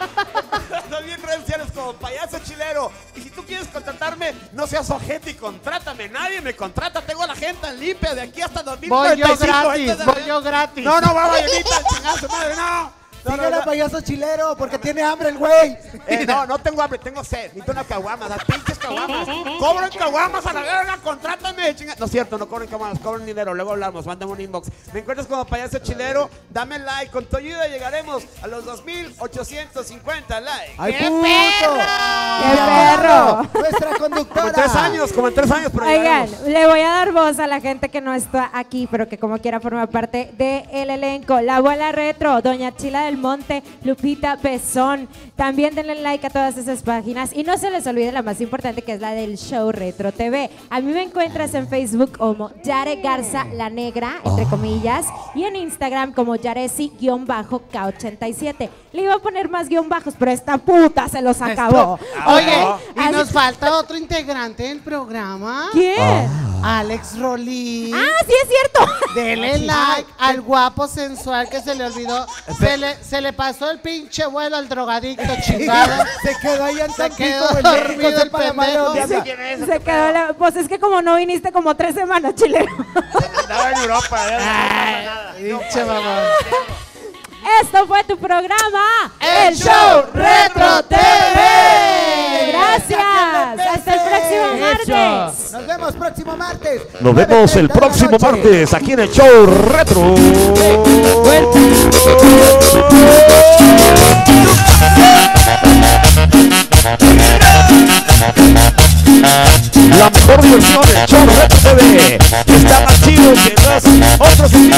Estoy en redes sociales como payaso chilero. Y si tú quieres contratarme, no seas ojete y contrátame. Nadie me contrata. Tengo la gente limpia de aquí hasta 2035. Voy yo gratis, voy yo gratis. No, no, va Vallenita, chingazo, madre, no. No, no, Síguele no. payaso chilero, porque tiene hambre el güey. Eh, no, no tengo hambre, tengo sed. Necesito una caguama, las pinches caguamas. Cobran caguamas a la verga, contrátame, chinga. No es cierto, no cobren caguamas, cobren dinero. Luego hablamos, mándame un inbox. Me encuentras como payaso chilero, dame like. Con tu ayuda llegaremos a los 2850 likes. ¡Ay, ¡Qué puto! perro! ¡Qué perro! Nuestra Como conductora. en tres años, como en tres años, pero Oigan, llegaremos. le voy a dar voz a la gente que no está aquí, pero que como quiera forma parte del elenco. La abuela retro, Doña Chila del Monte, Lupita Pezón. También denle like a todas esas páginas. Y no se les olvide la más importante, que es la del show Retro TV. A mí me encuentras en Facebook como Yare Garza la Negra, entre comillas, y en Instagram como Yaresi-K87. Le iba a poner más guion bajos, pero esta puta se los acabó. Oye, y Así- nos falta otro integrante del programa. ¿Quién? Alex Rolí. Ah, sí es cierto. Dele like al guapo sensual que se le olvidó. Se le, se le pasó el pinche vuelo al drogadicto chingado. Se quedó ahí en Se quedó güey, dormido el pendejo. anda. quién es. Se quedó la- pues es que como no viniste como tres semanas, chileno. Andaba en Europa, ya no. Pinche mamón. Esto fue tu programa, El Show Retro TV. Gracias. Hasta el próximo martes. Nos vemos próximo martes. Nos vemos el 9:30 de la próximo martes aquí en el show retro. Del show retro TV está más chido que los otros en